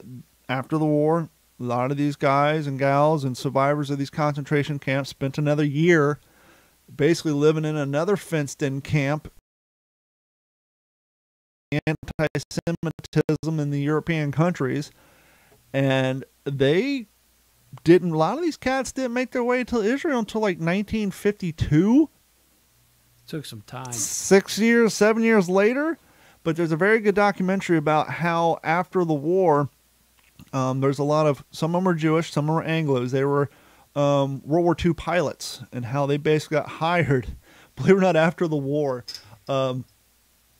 after the war. A lot of these guys and gals and survivors of these concentration camps spent another year basically living in another fenced in camp anti-semitism in the european countries and they didn't a lot of these cats didn't make their way to israel until like 1952 Took some time. six years, seven years later. But there's a very good documentary about how after the war, um, there's a lot of some of them are Jewish, some of them are Anglo's. They were um, World War II pilots, and how they basically got [laughs] hired. Believe it or not, after the war, um,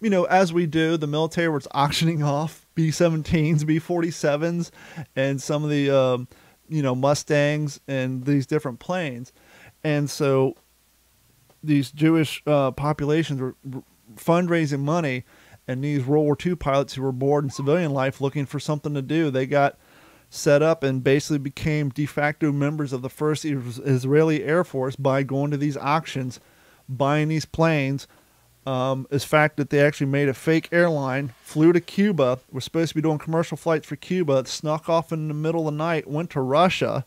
you know, as we do, the military was auctioning [laughs] off B-17s, B-47s, and some of the um, you know Mustangs and these different planes, and so these Jewish uh, populations were fundraising money, and these World War II pilots who were bored in civilian life looking for something to do, they got set up and basically became de facto members of the first Israeli Air Force by going to these auctions, buying these planes. Um, is fact that they actually made a fake airline, flew to Cuba, was supposed to be doing commercial flights for Cuba, snuck off in the middle of the night, went to Russia,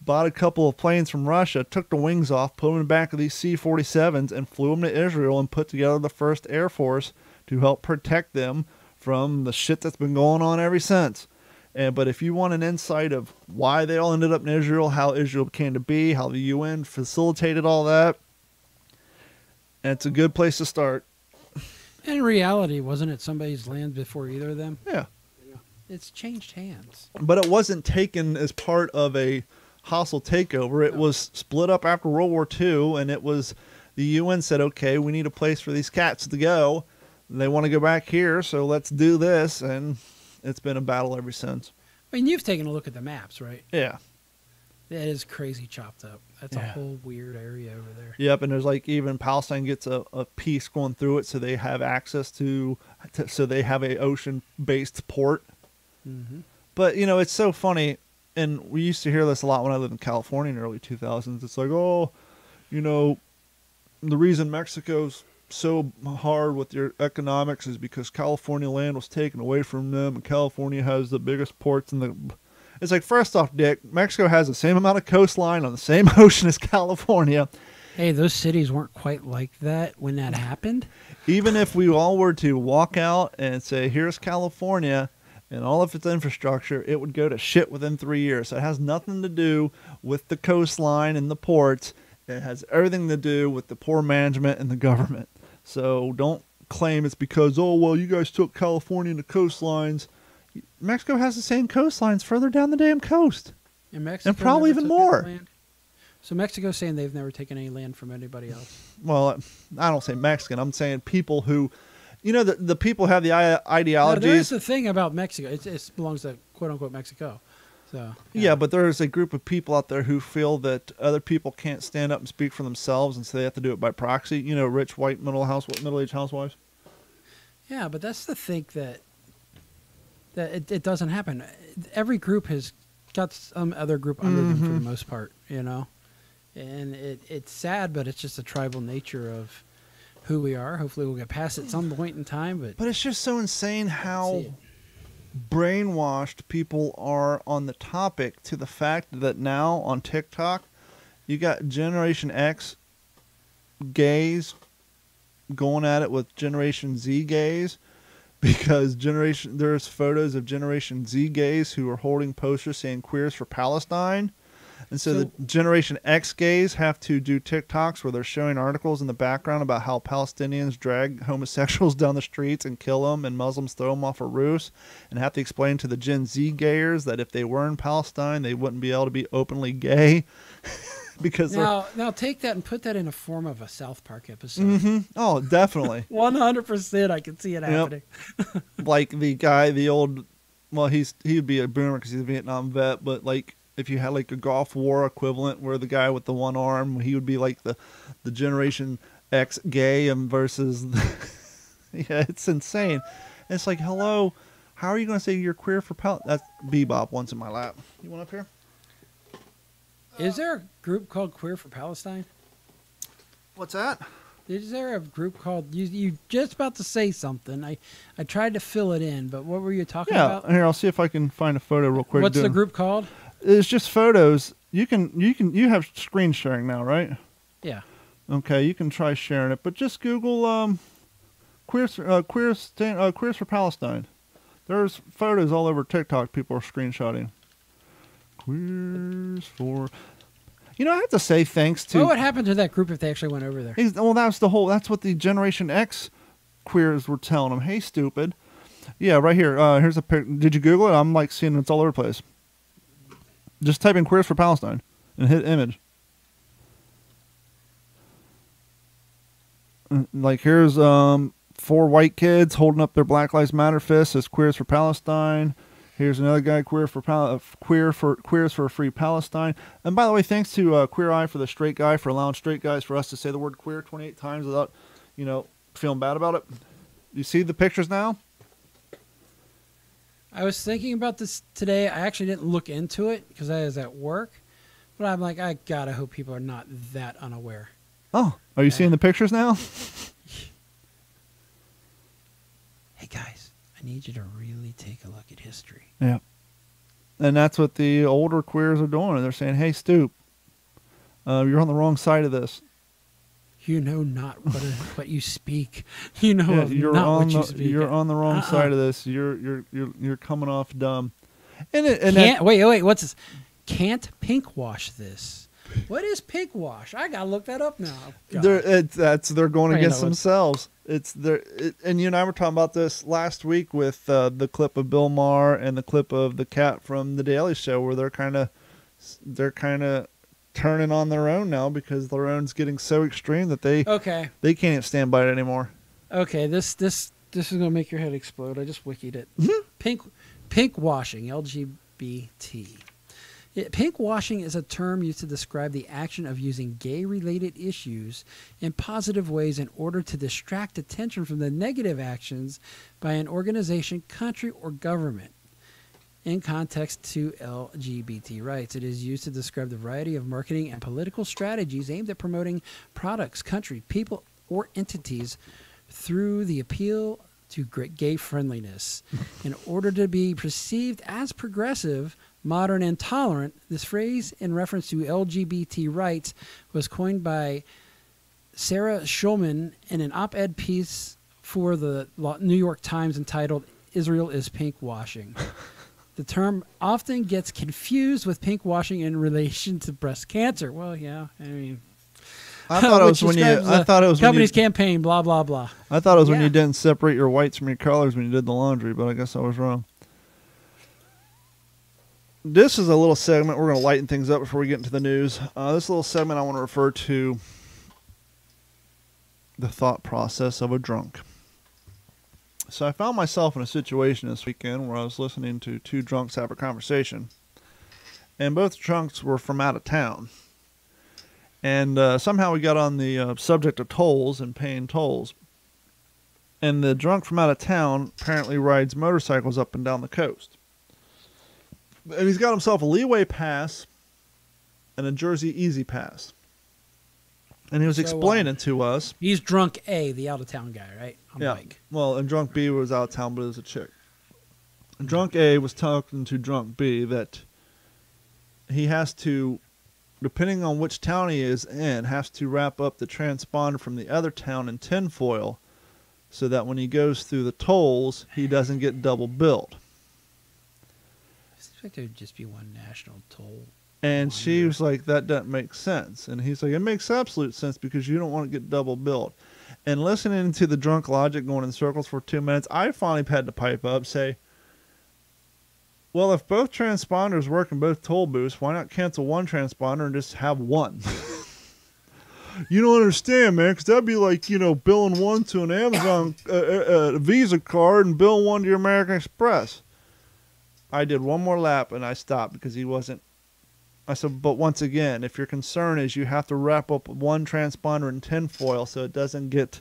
bought a couple of planes from Russia, took the wings off, put them in the back of these C 47s, and flew them to Israel and put together the first Air Force to help protect them from the shit that's been going on ever since. And, but if you want an insight of why they all ended up in Israel, how Israel came to be, how the UN facilitated all that, it's a good place to start. In reality, wasn't it somebody's land before either of them? Yeah. It's changed hands. but it wasn't taken as part of a hostile takeover. It No. was split up after World War II, and it was the UN said, "Okay, we need a place for these cats to go. They want to go back here, so let's do this." And it's been a battle ever since. I mean, you've taken a look at the maps, right? Yeah. That is crazy chopped up. That's a whole weird area over there. Yep, and there's like even Palestine gets a, a piece going through it, so they have access to, to so they have a ocean based port. hmm But you know, it's so funny, and we used to hear this a lot when I lived in California in the early 2000s. It's like, oh, you know, the reason Mexico's so hard with their economics is because California land was taken away from them, and California has the biggest ports in the. It's like, first off, Dick, Mexico has the same amount of coastline on the same [laughs] ocean as California. Hey, those cities weren't quite like that when that happened. even if we all were to walk out and say, here's California and all of its infrastructure, it would go to shit within three years. So it has nothing to do with the coastline and the ports. It has everything to do with the poor management and the government. So don't claim it's because, oh, well, you guys took California and the coastlines. Mexico has the same coastlines further down the damn coast. And Mexico And probably even more. So Mexico's saying they've never taken any land from anybody else. Well, I don't say Mexican. I'm saying people who, you know, the, the people have the i- No, there is the thing about Mexico. It, it belongs to quote unquote Mexico. So Yeah. but there's a group of people out there who feel that other people can't stand up and speak for themselves, and so they have to do it by proxy. You know, rich white middle house middle aged housewives. Yeah, but that's the thing that it, it doesn't happen. Every group has got some other group under them for the Mhm. most part, you know. And it it's sad, but it's just a tribal nature of who we are. Hopefully, we'll get past it at some point in time. But But it's just so insane how brainwashed people are on the topic to the fact that now on TikTok, you got Generation X gays going at it with Generation Z gays because generation there's photos of Generation Z gays who are holding posters saying queers for Palestine. And so, So- the Generation X gays have to do TikToks where they're showing articles in the background about how Palestinians drag homosexuals [laughs] down the streets and kill them, and Muslims throw them off a roof, and have to explain to the Gen Z gayers that if they were in Palestine, they wouldn't be able to be openly gay [laughs] because now, now take that and put that in a form of a South Park episode. Mhm. Oh, definitely. [laughs] One hundred percent, I can see it happening. [laughs] like the guy, the old, well, he's he would be a boomer because he's a Vietnam vet, but like if you had like a Gulf War equivalent where the guy with the one arm, he would be like the the Generation X gay and versus, the, [laughs] yeah, it's insane. And it's like, hello, how are you going to say you're queer for Pal? That's Bebop once in my lap. You want up here? Is there a group called Queer for Palestine? What's that? Is there a group called you? You just about to say something. I, I tried to fill it in, but what were you talking Yeah, about? here I'll see if I can find a photo real quick. What's the group called? It's just photos. You can you can you have screen sharing now, right? Yeah. Okay, you can try sharing it, but just Google um, queers uh, queers uh, queers for Palestine. There's photos all over TikTok. People are screenshotting. Queers for. You know, I have to say thanks to. What would happen to that group if they actually went over there? Well, that's the whole. That's what the Generation X queers were telling them. Hey, stupid. Yeah, right here. Uh, here's a pic. Did you Google it? I'm like seeing it's all over the place. Just type in queers for Palestine and hit image. Uh, Like here's um four white kids holding up their Black Lives Matter fist as queers for Palestine. Here's another guy queer for Pal- uh, queer for queers for a free Palestine. And by the way, thanks to uh, Queer Eye for the straight guy for allowing straight guys for us to say the word queer 28 times without, you know, feeling bad about it. You see the pictures now? I was thinking about this today. I actually didn't look into it because I was at work, but I'm like, I gotta hope people are not that unaware. Oh, are you seeing the pictures now? [laughs] Hey guys, I need you to really take a look at history. Yeah. And that's what the older queers are doing. They're saying, "Hey, stoop, uh, you're on the wrong side of this. You know not what [laughs] what you speak. You know Yeah, you're not on what you the speak. you're on the wrong Uh-uh. side of this. You're you're you're you're coming off dumb." And it, and Can't that, wait, wait. What's this? Can't pink wash this? What is pink wash? I gotta look that up now. They're that's they're going against themselves. It's they're it, and you and I were talking about this last week with uh, the clip of Bill Maher and the clip of the cat from the Daily Show, where they're kind of they're kind of turning on their own now because their own's getting so extreme that they okay, they can't stand by it anymore. okay. This this this is gonna make your head explode. I just wikied it. Mm-hmm. Pink pink washing LGBT. Pink washing is a term used to describe the action of using gay related issues in positive ways in order to distract attention from the negative actions by an organization, country, or government. In context to LGBT rights, it is used to describe the variety of marketing and political strategies aimed at promoting products, country, people, or entities through the appeal to gay friendliness. [laughs] In order to be perceived as progressive, modern, and tolerant, this phrase, in reference to LGBT rights, was coined by Sarah Schulman in an op ed piece for the New York Times entitled Israel is Pink Washing. [laughs] the term often gets confused with pink washing in relation to breast cancer. Well, yeah, I mean, I thought it [laughs] was when you. I thought it was when you. campaign, blah blah blah. I thought it was when you didn't separate your whites from your colors when you did the laundry, but I guess I was wrong. This is a little segment. We're going to lighten things up before we get into the news. Uh, this little segment, I want to refer to the thought process of a drunk. So I found myself in a situation this weekend where I was listening to two drunks have a conversation, and both drunks were from out of town. And uh, somehow we got on the uh, subject of tolls and paying tolls. And the drunk from out of town apparently rides motorcycles up and down the coast. And he's got himself a leeway pass and a Jersey E-ZPass. And he was So, uh, explaining to us, He's drunk A, the out of town guy, right? On yeah. Mike. Well, and drunk B was out of town, but it was a chick. And drunk A was talking to drunk B that he has to, depending on which town he is in, has to wrap up the transponder from the other town in tinfoil, so that when he goes through the tolls, he doesn't get double billed. I expect there would just be one national toll. And she was like, that doesn't make sense. And he's like, it makes absolute sense because you don't want to get double billed. And listening to the drunk logic going in circles for two minutes, I finally had to pipe up, say, well, if both transponders work in both toll booths, why not cancel one transponder and just have one? [laughs] you don't understand, man, because that'd be like, you know, billing one to an Amazon uh, uh, uh, Visa card and bill one to your American Express. I did one more lap and I stopped because he wasn't I said, but once again, if your concern is you have to wrap up one transponder in tinfoil so it doesn't get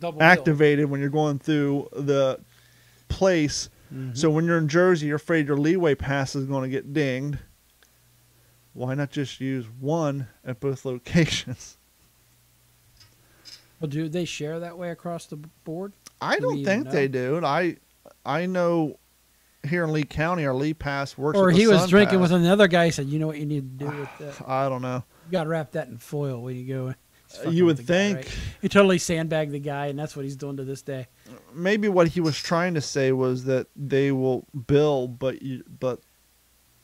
Double activated when you're going through the place. Mm-hmm. So when you're in Jersey, you're afraid your leeway pass is going to get dinged. Why not just use one at both locations? Well, do they share that way across the board? I Do don't think they do. I I know here in Lee County, our Lee Pass works. or he was Sun drinking Pass. with another guy. He said, "You know what you need to do with [sighs] that? I don't know. You got to wrap that in foil when you go." Uh, you would the guy, think right? he totally sandbagged the guy, and that's what he's doing to this day. maybe what he was trying to say was that they will bill, but you, but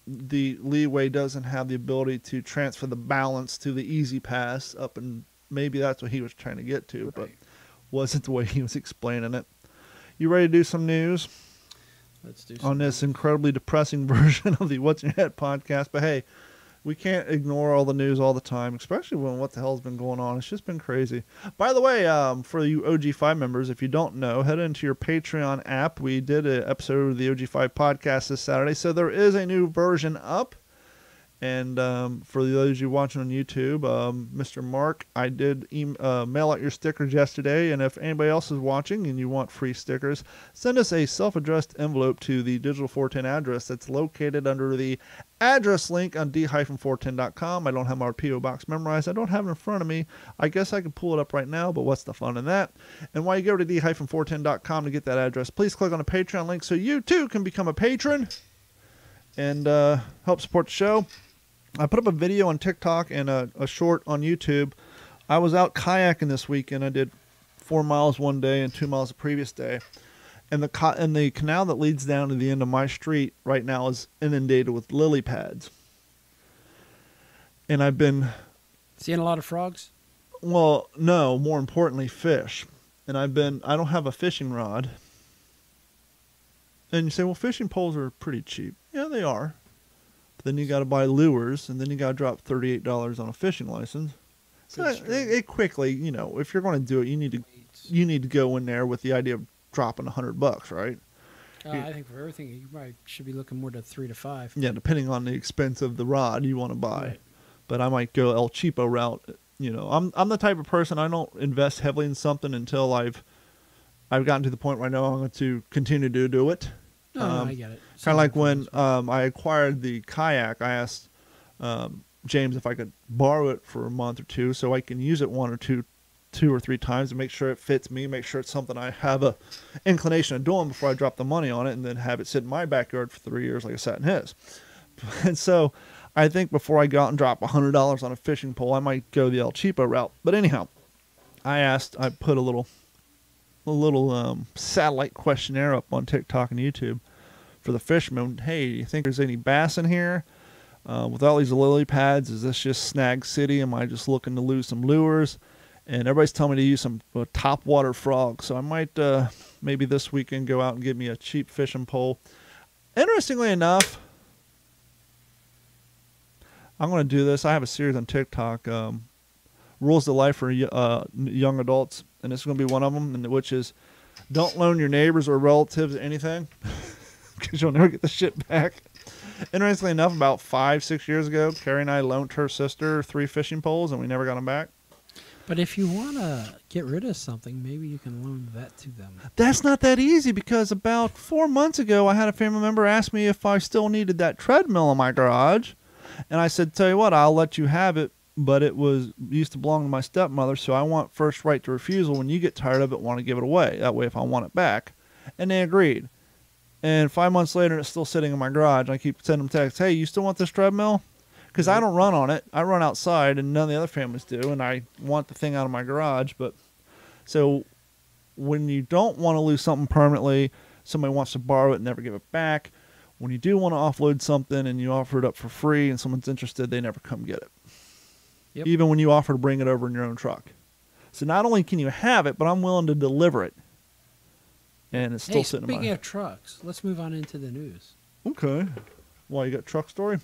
the leeway doesn't have the ability to transfer the balance to the easy pass up, and maybe that's what he was trying to get to, but wasn't the way he was explaining it. You ready to do some news Let's do on this incredibly depressing [laughs] version of the What's in Your Head podcast? But hey, we can't ignore all the news all the time, especially when what the hell's been going on. It's just been crazy. By the way, um, for you OG5 members, if you don't know, head into your Patreon app. We did an episode of the OG5 podcast this Saturday, so there is a new version up. And um, for those of you watching on YouTube, um, Mr. Mark, I did uh, mail out your stickers yesterday. And if anybody else is watching and you want free stickers, send us a self addressed envelope to the Digital 410 address that's located under the address link on d-410.com. I don't have my P.O. box memorized. I don't have it in front of me. I guess I could pull it up right now, but what's the fun in that? And while you go to d-410.com to get that address, please click on the Patreon link so you too can become a patron and uh, help support the show. I put up a video on TikTok and a, a short on YouTube. I was out kayaking this weekend. I did four miles one day and two miles the previous day. And the ca- and the canal that leads down to the end of my street right now is inundated with lily pads. And I've been Seeing a lot of frogs. well, no, more importantly, fish. And I've been I don't have a fishing rod. And you say, well, fishing poles are pretty cheap. Yeah, they are. Then you got to buy lures, and then you got to drop thirty-eight dollars on a fishing license. So it, it, it quickly, you know, if you're going to do it, you need to you need to go in there with the idea of dropping a hundred bucks, right? Uh, I think for everything, you probably should be looking more to three to five. Yeah, depending on the expense of the rod you want to buy. Right. But I might go El Cheapo route. You know, I'm I'm the type of person I don't invest heavily in something until I've I've gotten to the point where I know I'm going to continue to do it. No, no, Um, I get it. Kind of like when um, I acquired the kayak, I asked um, James if I could borrow it for a month or two so I can use it one or two, two or three times to make sure it fits me, make sure it's something I have a inclination of doing before I drop the money on it, and then have it sit in my backyard for three years like I sat in his. [laughs] And so, I think before I go out and drop hundred dollars on a fishing pole, I might go the El Cheapo route. But anyhow, I asked, I put a little, a little um, satellite questionnaire up on TikTok and YouTube for the fishermen. Hey, do you think there's any bass in here? Uh, with all these lily pads, is this just Snag City? Am I just looking to lose some lures? And everybody's telling me to use some uh, top water frogs. So I might uh, maybe this weekend go out and get me a cheap fishing pole. Interestingly enough, I'm going to do this. I have a series on TikTok, um, Rules of Life for uh, Young Adults, and this is going to be one of them, and which is don't loan your neighbors or relatives anything [laughs] because you'll never get the shit back. Interestingly enough, about five, six years ago, Carrie and I loaned her sister three fishing poles, and we never got them back. But if you want to get rid of something, maybe you can loan that to them. That's not that easy because about four months ago, I had a family member ask me if I still needed that treadmill in my garage. And I said, Tell you what, I'll let you have it, but it was used to belong to my stepmother, so I want first right to refusal. When you get tired of it, want to give it away. That way, if I want it back. And they agreed. And five months later, it's still sitting in my garage. I keep sending them texts, Hey, you still want this treadmill? Because I mm-hmm. don't run on it. I run outside, and none of the other families do. And I want the thing out of my garage. But so when you don't want to lose something permanently, somebody wants to borrow it and never give it back. When you do want to offload something and you offer it up for free and someone's interested, they never come get it. Yep. Even when you offer to bring it over in your own truck. So not only can you have it, but I'm willing to deliver it. And it's still hey, sitting speaking in my of trucks, let's move on into the news. Okay. Well, you got truck story?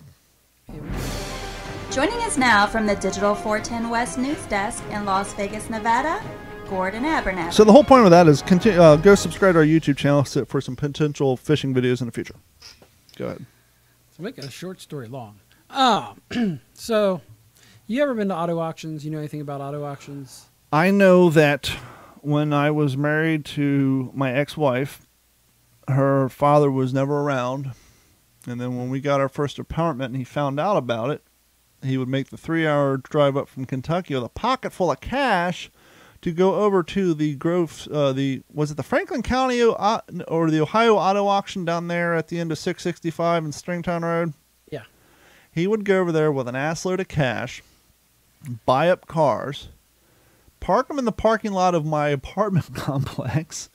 Joining us now from the Digital 410 West News Desk in Las Vegas, Nevada, Gordon Abernathy. So the whole point of that is continue, uh, go subscribe to our YouTube channel for some potential fishing videos in the future. Go ahead. So make it a short story long. Um, [clears throat] so you ever been to auto auctions? You know anything about auto auctions? I know that when I was married to my ex-wife, her father was never around, and then when we got our first apartment and he found out about it, he would make the three-hour drive up from Kentucky with a pocket full of cash to go over to the Grove, uh, the was it the Franklin County uh, or the Ohio Auto Auction down there at the end of 665 and Stringtown Road? Yeah. He would go over there with an assload of cash, buy up cars, park them in the parking lot of my [laughs] apartment complex,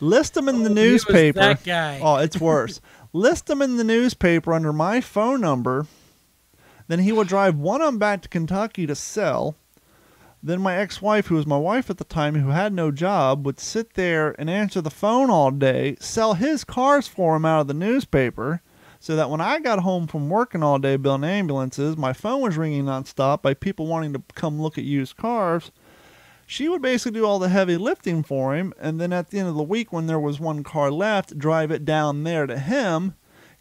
list them in the Oh, he was newspaper. that guy. Oh, it's worse. [laughs] list them in the newspaper under my phone number. Then he would drive one of them back to Kentucky to sell. Then my ex-wife, who was my wife at the time, who had no job, would sit there and answer the phone all day, sell his cars for him out of the newspaper, so that when I got home from working all day building ambulances, my phone was ringing nonstop by people wanting to come look at used cars. She would basically do all the heavy lifting for him, and then at the end of the week, when there was one car left, drive it down there to him,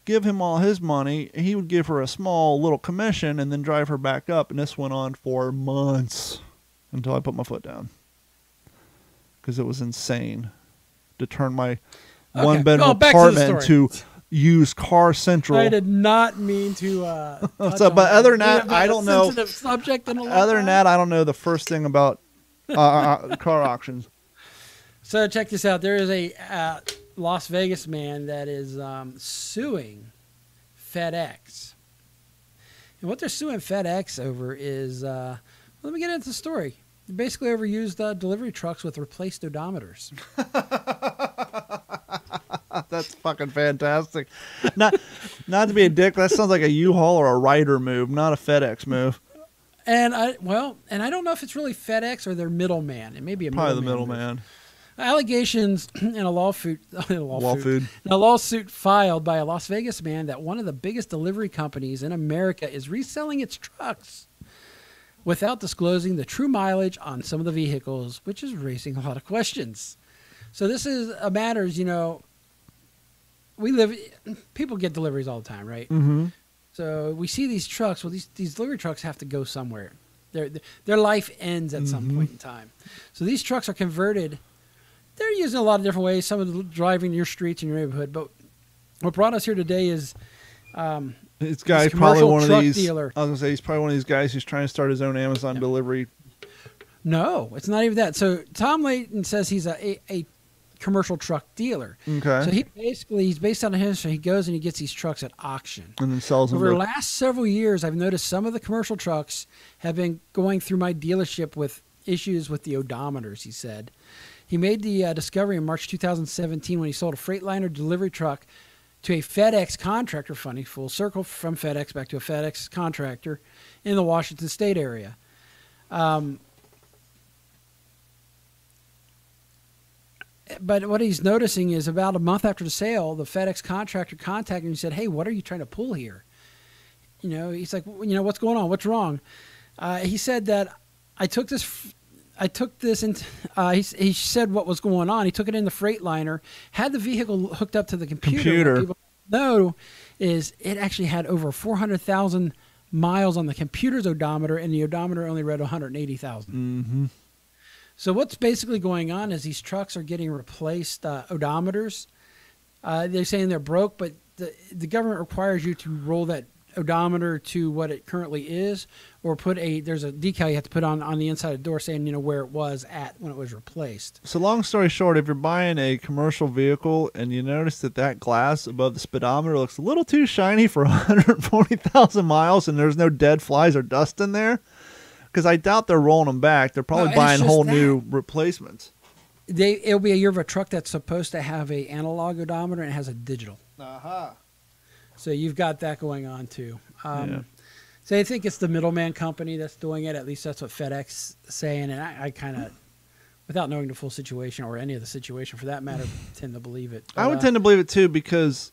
give him all his money. He would give her a small little commission, and then drive her back up. And this went on for months until I put my foot down because it was insane to turn my Okay, one bedroom well, oh, back to the apartment to use Car Central. I did not mean to. Uh, [laughs] So, but other than that, I don't know- Subject in a long Other than that, I don't know the first thing about uh, uh, [laughs] car auctions. So check this out. There is a uh, Las Vegas man that is um, suing FedEx, and what they're suing FedEx over is. Uh, let me get into the story. They basically overused uh, delivery trucks with replaced odometers. [laughs] [laughs] That's fucking fantastic. Not, not to be a dick. That sounds like a U-Haul or a Ryder move, not a FedEx move. And I well, and I don't know if it's really FedEx or their middleman. It may be a Probably the middleman. middleman. Allegations [clears throat] in a lawsuit, [laughs] in a lawsuit, Lawsuit. in a lawsuit filed by a Las Vegas man that one of the biggest delivery companies in America is reselling its trucks without disclosing the true mileage on some of the vehicles, which is raising a lot of questions. So this is a matters, you know. We live, people get deliveries all the time, right? Mm-hmm. So we see these trucks. Well, these these delivery trucks have to go somewhere. Their their life ends at some point in time. So these trucks are converted. They're used in a lot of different ways. Some of them driving your streets in your neighborhood. But what brought us here today is um, This guy's This probably one of these. dealer. I was gonna say he's probably one of these guys who's trying to start his own Amazon delivery. no, it's not even that. So Tom Layton says he's a, a, a commercial truck dealer. Okay. So he basically he's based on of his. So he goes and he gets these trucks at auction. and then sells them. Over the last several years, I've noticed some of the commercial trucks have been going through my dealership with issues with the odometers, he said. He made the uh, discovery in March 2017 when he sold a Freightliner delivery truck to a FedEx contractor, funny, full circle from FedEx back to a FedEx contractor in the Washington State area. Um, but what he's noticing is about a month after the sale, the FedEx contractor contacted him and said, "Hey, what are you trying to pull here?" You know, he's like, "You know, what's going on? What's wrong?" Uh, he said that I took this, f- I took this, and uh, he, he said what was going on. He took it in the Freightliner, had the vehicle hooked up to the computer. Computer. People know is it actually had over four hundred thousand miles on the computer's odometer, and the odometer only read 180,000. Mm-hmm. So what's basically going on is these trucks are getting replaced uh, odometers. Uh, they're saying they're broke, but the the government requires you to roll that odometer to what it currently is, or put a there's a decal you have to put on on the inside of the door saying you know where it was at when it was replaced. So long story short, if you're buying a commercial vehicle and you notice that that glass above the speedometer looks a little too shiny for [laughs] 140,000 miles and there's no dead flies or dust in there, because I doubt they're rolling them back. They're probably No, buying whole that. new replacements. They it'll be a year of a truck that's supposed to have a analog odometer and it has a digital. Uh-huh. So you've got that going on too. Um, Yeah. So I think it's the middleman company that's doing it. At least that's what FedEx is saying, and I, I kind of, without knowing the full situation or any of the situation for that matter, [laughs] tend to believe it. I would uh, tend to believe it too because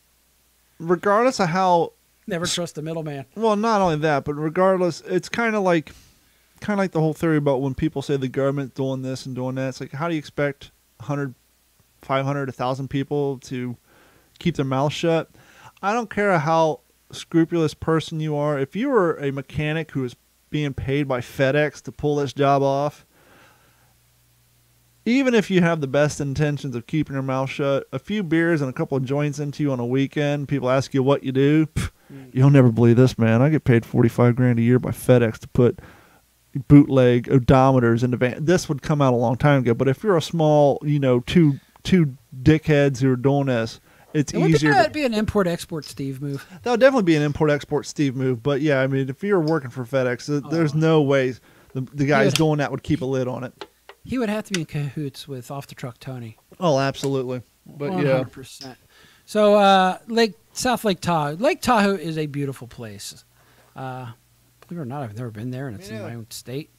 regardless of how never trust the middleman. Well, not only that, but regardless, it's kind of like, kind of like the whole theory about when people say the government's doing this and doing that. It's like, how do you expect 100, 500, 1,000 people to keep their mouth shut? I don't care how scrupulous person you are. If you were a mechanic who is being paid by FedEx to pull this job off, even if you have the best intentions of keeping your mouth shut, a few beers and a couple of joints into you on a weekend, people ask you what you do. pff, hmm. You'll never believe this, man. I get paid forty five grand a year by FedEx to put bootleg odometers into van. This would come out a long time ago, but if you're a small, you know, two two dickheads who are doing this, it's It would be, easier. that'd be an import export Steve move. that would definitely be an import export Steve move. But yeah, I mean, if you're working for FedEx, th- there's Oh. no way the, the guys Good. doing that would keep a lid on it. He would have to be in cahoots with off the truck Tony. Oh, absolutely. But One yeah, hundred percent. So uh, Lake South Lake Tahoe. Lake Tahoe is a beautiful place. Uh, believe it or not, I've never been there, and it's in my own state.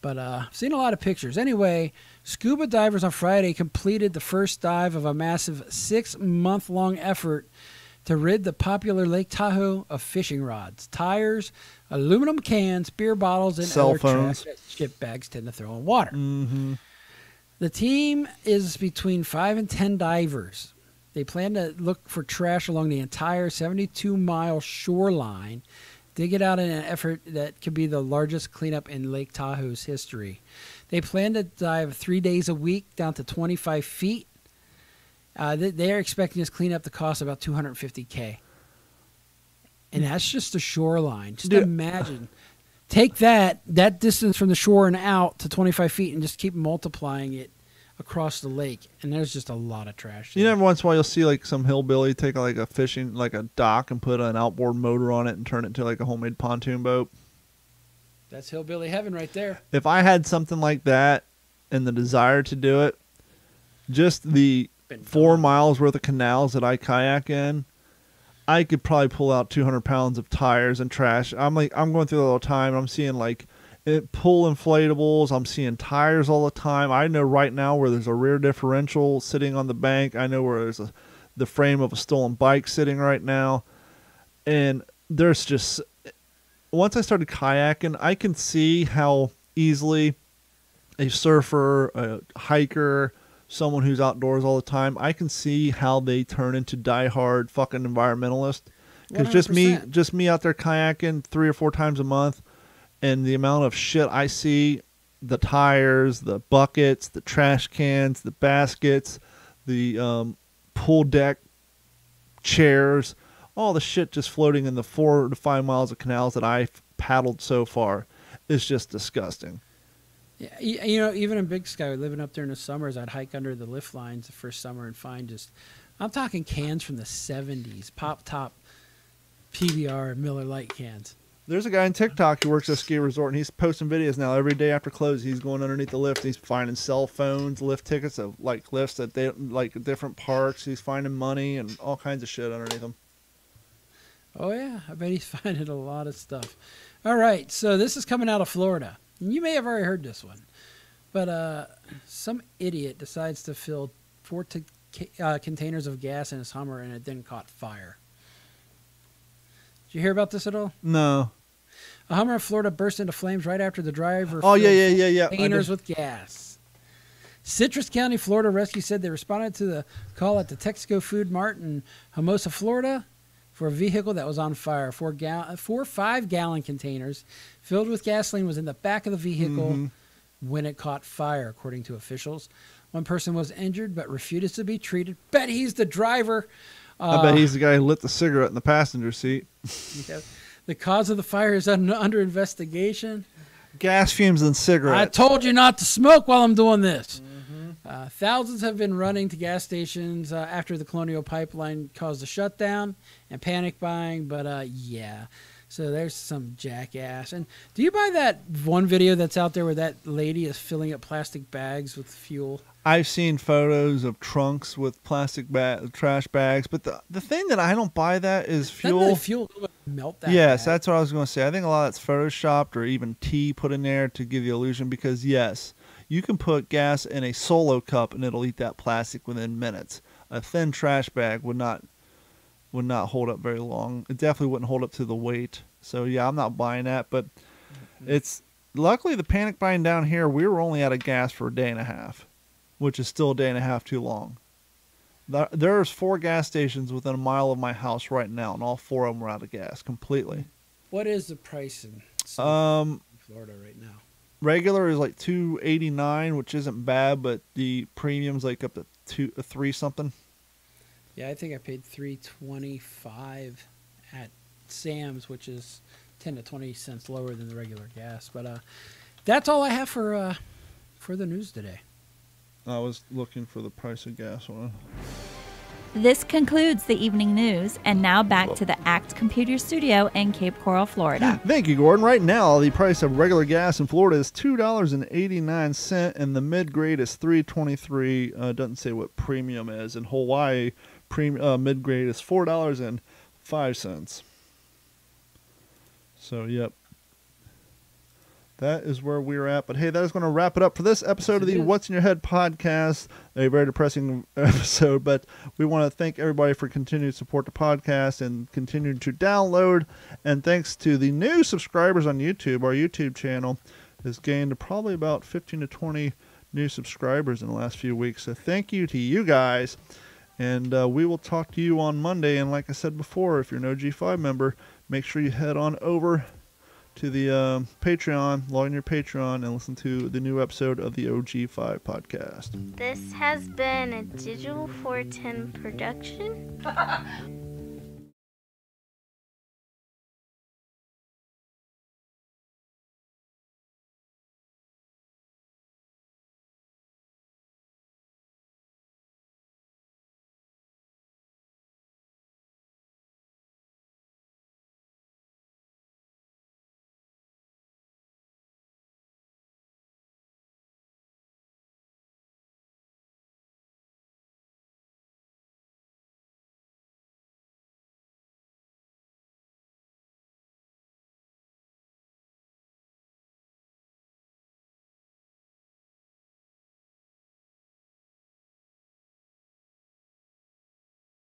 But uh, I've seen a lot of pictures. Anyway, scuba divers on Friday completed the first dive of a massive six-month-long effort to rid the popular Lake Tahoe of fishing rods, tires, aluminum cans, beer bottles, and Cell other phones. trash that ship bags tend to throw in water. hmm The team is between five and ten divers. They plan to look for trash along the entire 72 mile shoreline, dig it out in an effort that could be the largest cleanup in Lake Tahoe's history. They plan to dive three days a week down to 25 feet. Uh, they, they are expecting this cleanup to cost about 250k, and that's just the shoreline. Just Dude. imagine, take that that distance from the shore and out to 25 feet, and just keep multiplying it across the lake, and there's just a lot of trash. You know, every once in a while you'll see like some hillbilly take like a fishing like a dock and put an outboard motor on it and turn it into like a homemade pontoon boat. That's hillbilly heaven right there. If I had something like that and the desire to do it, just the four miles worth of canals that I kayak in, I could probably pull out 200 pounds of tires and trash. I'm like, I'm going through all the time. I'm seeing like it pull inflatables. I'm seeing tires all the time. I know right now where there's a rear differential sitting on the bank. I know where there's a, the frame of a stolen bike sitting right now. And there's just, once I started kayaking, I can see how easily a surfer, a hiker, someone who's outdoors all the time, I can see how they turn into diehard fucking environmentalist. Because just me, just me out there kayaking three or four times a month, and the amount of shit I see, the tires, the buckets, the trash cans, the baskets, the um, pool deck chairs, all the shit just floating in the four to five miles of canals that I've paddled so far is just disgusting. Yeah, you know, even in Big Sky, living up there in the summers, I'd hike under the lift lines the first summer and find just, I'm talking cans from the 70s, pop top PBR Miller Lite cans. There's a guy on TikTok who works at a ski resort, and he's posting videos now every day after close. He's going underneath the lift. He's finding cell phones, lift tickets of like lifts that they like different parks. He's finding money and all kinds of shit underneath them. Oh, yeah. I bet he's [laughs] finding a lot of stuff. All right. So this is coming out of Florida. You may have already heard this one. But uh, some idiot decides to fill four t- uh, containers of gas in his Hummer and it then caught fire. Did you hear about this at all? No. A Hummer in Florida burst into flames right after the driver Oh yeah, filled yeah, yeah, yeah. Containers with gas. Citrus County, Florida rescue said they responded to the call at the Texaco Food Mart in Hermosa, Florida. for a vehicle that was on fire. Four, gal- four five gallon containers filled with gasoline was in the back of the vehicle Mhm. when it caught fire, according to officials. One person was injured but refused to be treated. Bet he's the driver. I bet Uh, he's the guy who lit the cigarette in the passenger seat. yeah. The cause of the fire is un- under investigation. Gas fumes and cigarettes. I told you not to smoke while I'm doing this. Uh, thousands have been running to gas stations uh, after the Colonial Pipeline caused a shutdown and panic buying. But uh, yeah, so there's some jackass. And do you buy that one video that's out there where that lady is filling up plastic bags with fuel? I've seen photos of trunks with plastic ba- trash bags, but the the thing that I don't buy that is fuel. fuel melt that? yes, bag? that's what I was going to say. I think a lot of that's photoshopped or even tea put in there to give the illusion because yes, you can put gas in a solo cup and it'll eat that plastic within minutes. A thin trash bag would not would not hold up very long. It definitely wouldn't hold up to the weight. So yeah, I'm not buying that, but it's luckily the panic buying down here, we were only out of gas for a day and a half, which is still a day and a half too long. There- There's four gas stations within a mile of my house right now, and all four of them are out of gas completely. What is the price in Um, Florida right now? regular is like two eighty nine, which isn't bad, but the premium's like up to two, three something. Yeah, I think I paid three twenty five at Sam's, which is ten to twenty cents lower than the regular gas. But uh, that's all I have for uh, for the news today. I was looking for the price of gas one. This concludes the evening news, and now back to the ACT Computer Studio in Cape Coral, Florida. [clears throat] Thank you, Gordon. Right now, the price of regular gas in Florida is two dollars and eighty nine cent, and the mid grade is three twenty three. Uh, doesn't say what premium is. In Hawaii, premium uh, mid grade is four dollars and five cents. So, yep, that is where we're at. But hey, that is going to wrap it up for this episode of the. What's in Your Head podcast. A very depressing [laughs] episode, but we want to thank everybody for continuing to support the podcast and continuing to download. And thanks to the new subscribers on YouTube, our YouTube channel has gained probably about 15 to 20 new subscribers in the last few weeks. So thank you to you guys. And uh, we will talk to you on Monday. And like I said before, if you're no G5 member, make sure you head on over to the um, Patreon, log in your Patreon, and listen to the new episode of the OG5 podcast. This has been a Digital 410 production. [laughs]